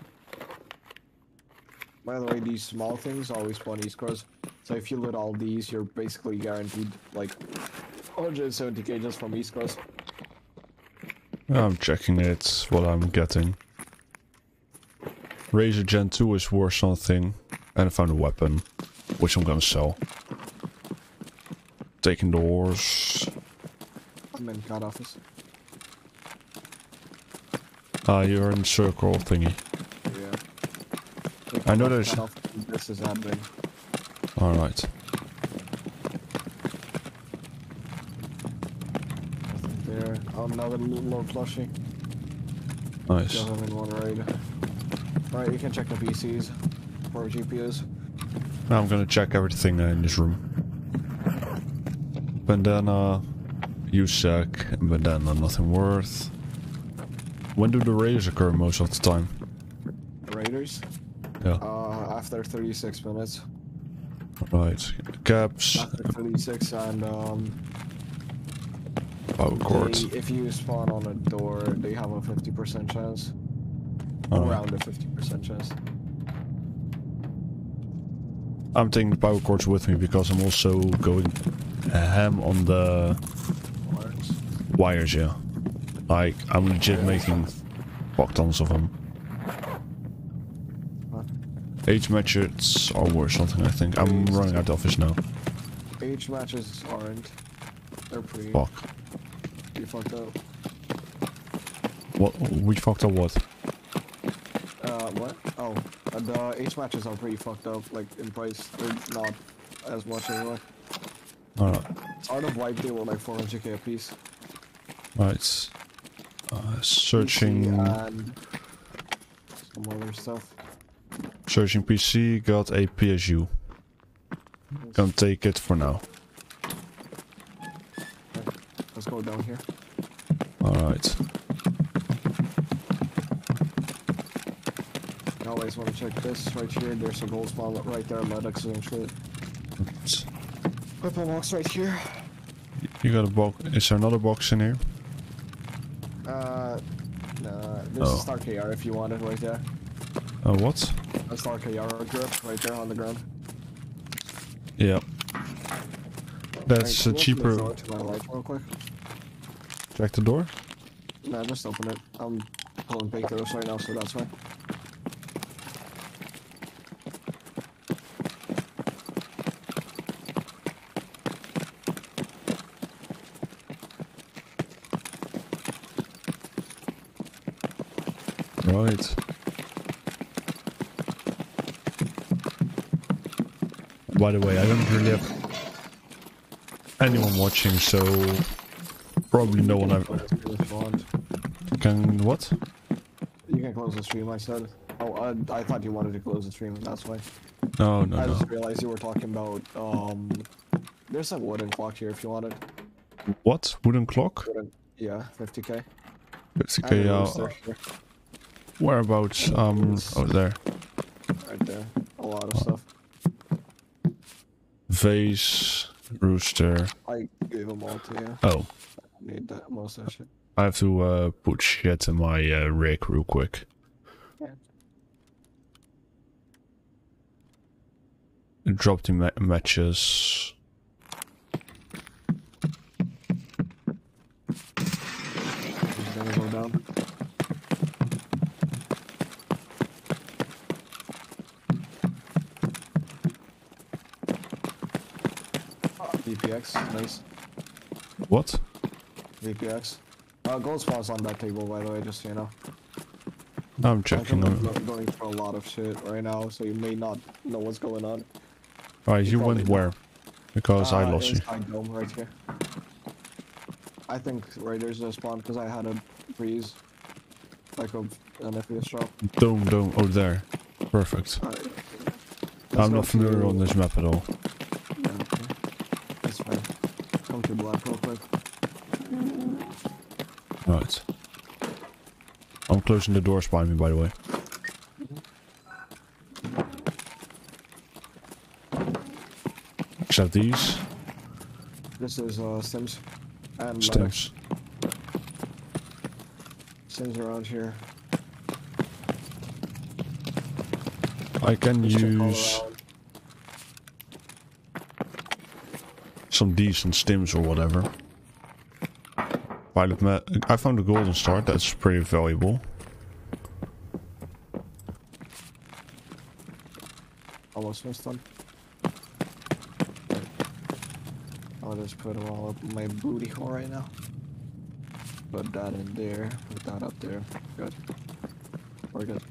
By the way, these small things always spawn East Cross. So if you loot all these, you're basically guaranteed like 170k just from East Cross. I'm checking it, what I'm getting. Razor Gen 2 is worth something. And I found a weapon, which I'm gonna sell. Taking doors. I'm in COD office. Ah, you're in circle thingy. I know there's- This is happening. Alright. There. Oh, another more plushie. Nice. Just have in one raid. Alright, you can check the PCs for GPUs. Now I'm gonna check everything in this room. Bandana, USEC, and bandana nothing worth. When do the raids occur most of the time? Yeah, Uh, after 36 minutes. right. Caps, After 36 and um, power cords. they, if you spawn on a door, they have a 50% chance. Around a 50% chance. I'm taking the power cords with me because I'm also going ham on the Works. wires, yeah. Like, I'm legit making fuck tons of them. Eight matches are worth something, I think. I'm running out of fish now. Age matches aren't. They're pretty, Fuck. pretty fucked up. What? We fucked up what? Uh, what? Oh, the H matches are pretty fucked up, like, in price. They're not as much anyway. Alright. Art of Wipe, they were like 400k a piece. Right. Uh, searching. And some other stuff. Searching PC, got a PSU. Gonna take it for now. Let's go down here. Alright. I always want to check this right here. There's a gold spawn right there, LEDX and shit. Weapon box right here. You got a box. Is there another box in here? Uh, nah, this Oh. is Stark AR if you want it right there. Uh, what? A Stark AR grip right there on the ground. Yeah. That's Alright, can cheaper. the door to my right real quick? Check the door. Nah, just open it. I'm pulling painkillers right now, so that's fine. Right. By the way, I don't really have anyone watching, so probably no one ever Close the stream if you want. can. What? You can close the stream, I said. Oh, uh, I thought you wanted to close the stream, that's why. No, no, I no. just realized you were talking about, um... There's a wooden clock here if you wanted. What? Wooden clock? Wooden, yeah, 50k. It's And okay. a Uh, whereabouts? Um, oh, there. right there. A lot of stuff. Vase, rooster. I gave them all to you. Oh, Need that, most of that shit. I have to uh, put shit in my uh, rig real quick. Yeah. Drop the ma- matches. Just gonna go down. VPX, nice. What? VPX. Uh, gold spawns on that table, by the way, just so you know. I'm checking. on- go- going for a lot of shit right now, so you may not know what's going on. Alright, you probably went where? Because I Uh, lost you. dome right here. I think right there's a spawn because I had a freeze. Like a, an FPS drop. Dome, dome. Oh, there. Perfect. Alright. I'm not familiar on this map at all. Yeah, okay. That's fine. Come to black real quick. Right. I'm closing the doors by me, by the way. Except these This is uh Sims. And stems. Sims around here. I can all use around. Some decent stims or whatever. Ma- I found a golden star, that's pretty valuable. Almost missed one. I'll just put them all up in my booty hole right now. Put that in there. Put that up there. Good. We're good.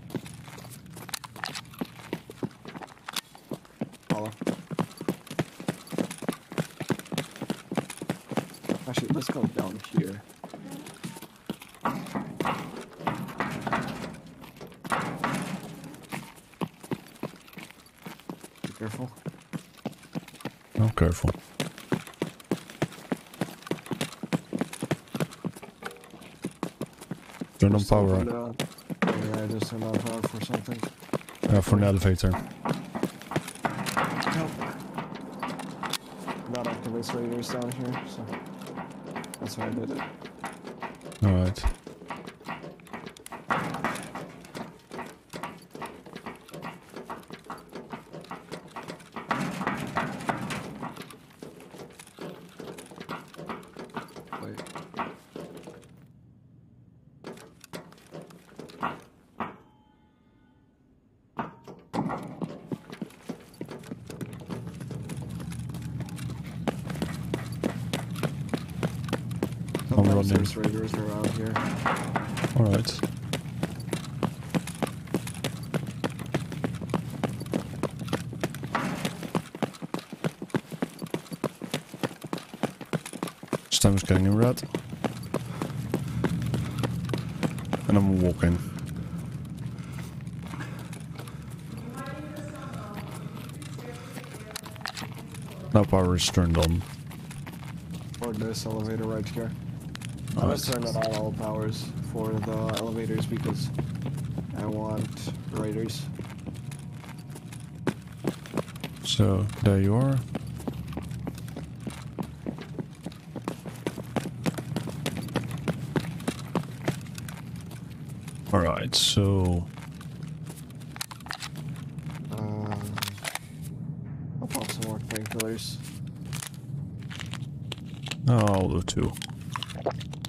Follow. Actually, let's go down here. Be careful. Oh, careful. Turn on power, right? up. Yeah, I just turned on power for something. Yeah, for an elevator. Nope. Got activist raiders down here, so that's why I did it. Alright. Wait. on in. There's raiders around here. Alright. Stem's getting in red. And I'm walking. Now power is turned on. Or this elevator right here. Oh, I'm Alright. gonna turn on all powers for the elevators because I want raiders. So there you are. Alright, so I'll do two.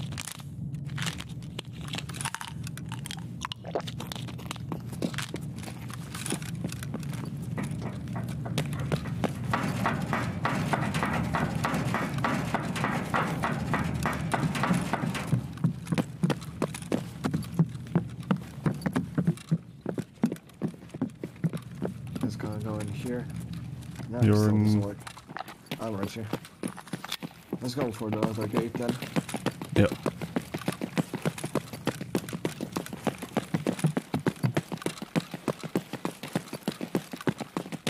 It's gonna go in here. No, You're still doesn't in- work. I'm right here. Let's go for the other gate then. Yep.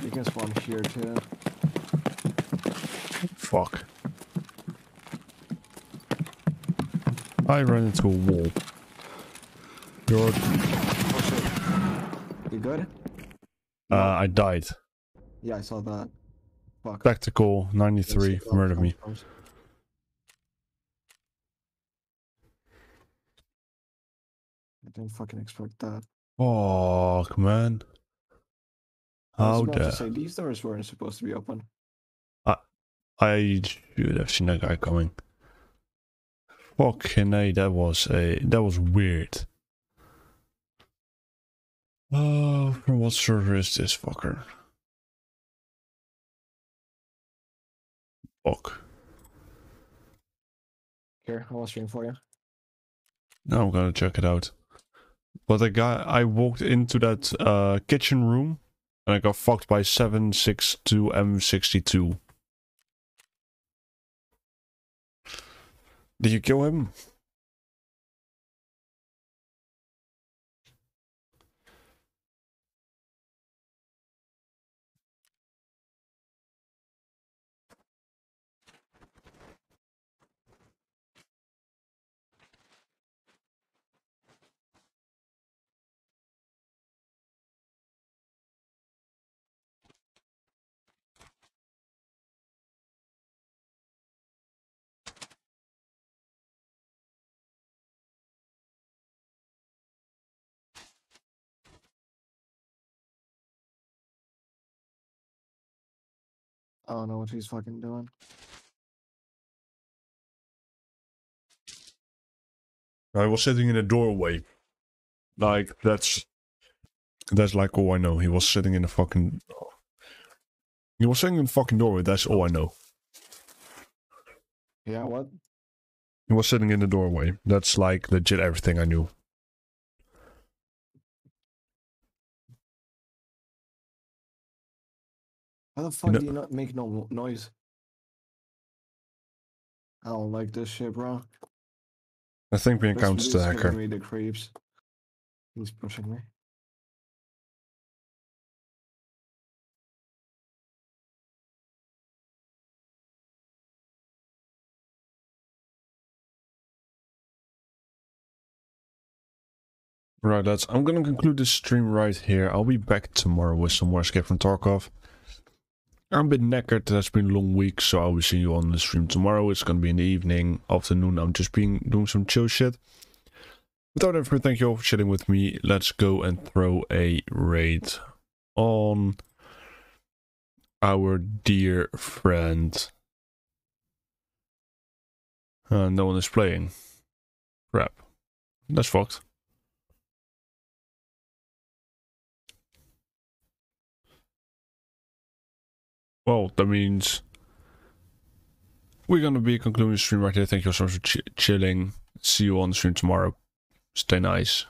You can spawn here too. Fuck. I ran into a wall. You're, Oh. You good? uh, I died. Yeah, I saw that. Fuck. Tactical 93 Yes, it murdered me. Didn't fucking expect that. Fuck, man. I was How about to the... say these doors weren't supposed to be open. I should have seen that guy coming. Fucking hey, that was a... That was weird. Oh, from what server is this fucker? Fuck. Here, I'll stream for you. Now I'm gonna check it out. But the guy, I walked into that uh, kitchen room and I got fucked by 762 M62. Did you kill him? I don't know what he's fucking doing. I was sitting in a doorway. Like, that's. That's like all I know. He was sitting in a fucking. He was sitting in the fucking doorway, that's all I know. Yeah, what? He was sitting in the doorway. That's like legit everything I knew. How the fuck know- do you not make no noise? I don't like this shit, bro. I think we encountered the hacker. me the creeps. He's pushing me. Right, lads. I'm gonna conclude this stream right here. I'll be back tomorrow with some more Escape from Tarkov. I'm a bit knackered. That's been a long week, so I will see you on the stream tomorrow. It's gonna be in the evening, afternoon. I'm just being doing some chill shit. Without further, thank you all for chilling with me. Let's go and throw a raid on our dear friend. Uh, no one is playing. Crap. That's fucked. Well, that means we're gonna be concluding the stream right here. Thank you so much for ch- chilling. See you on the stream tomorrow. Stay nice.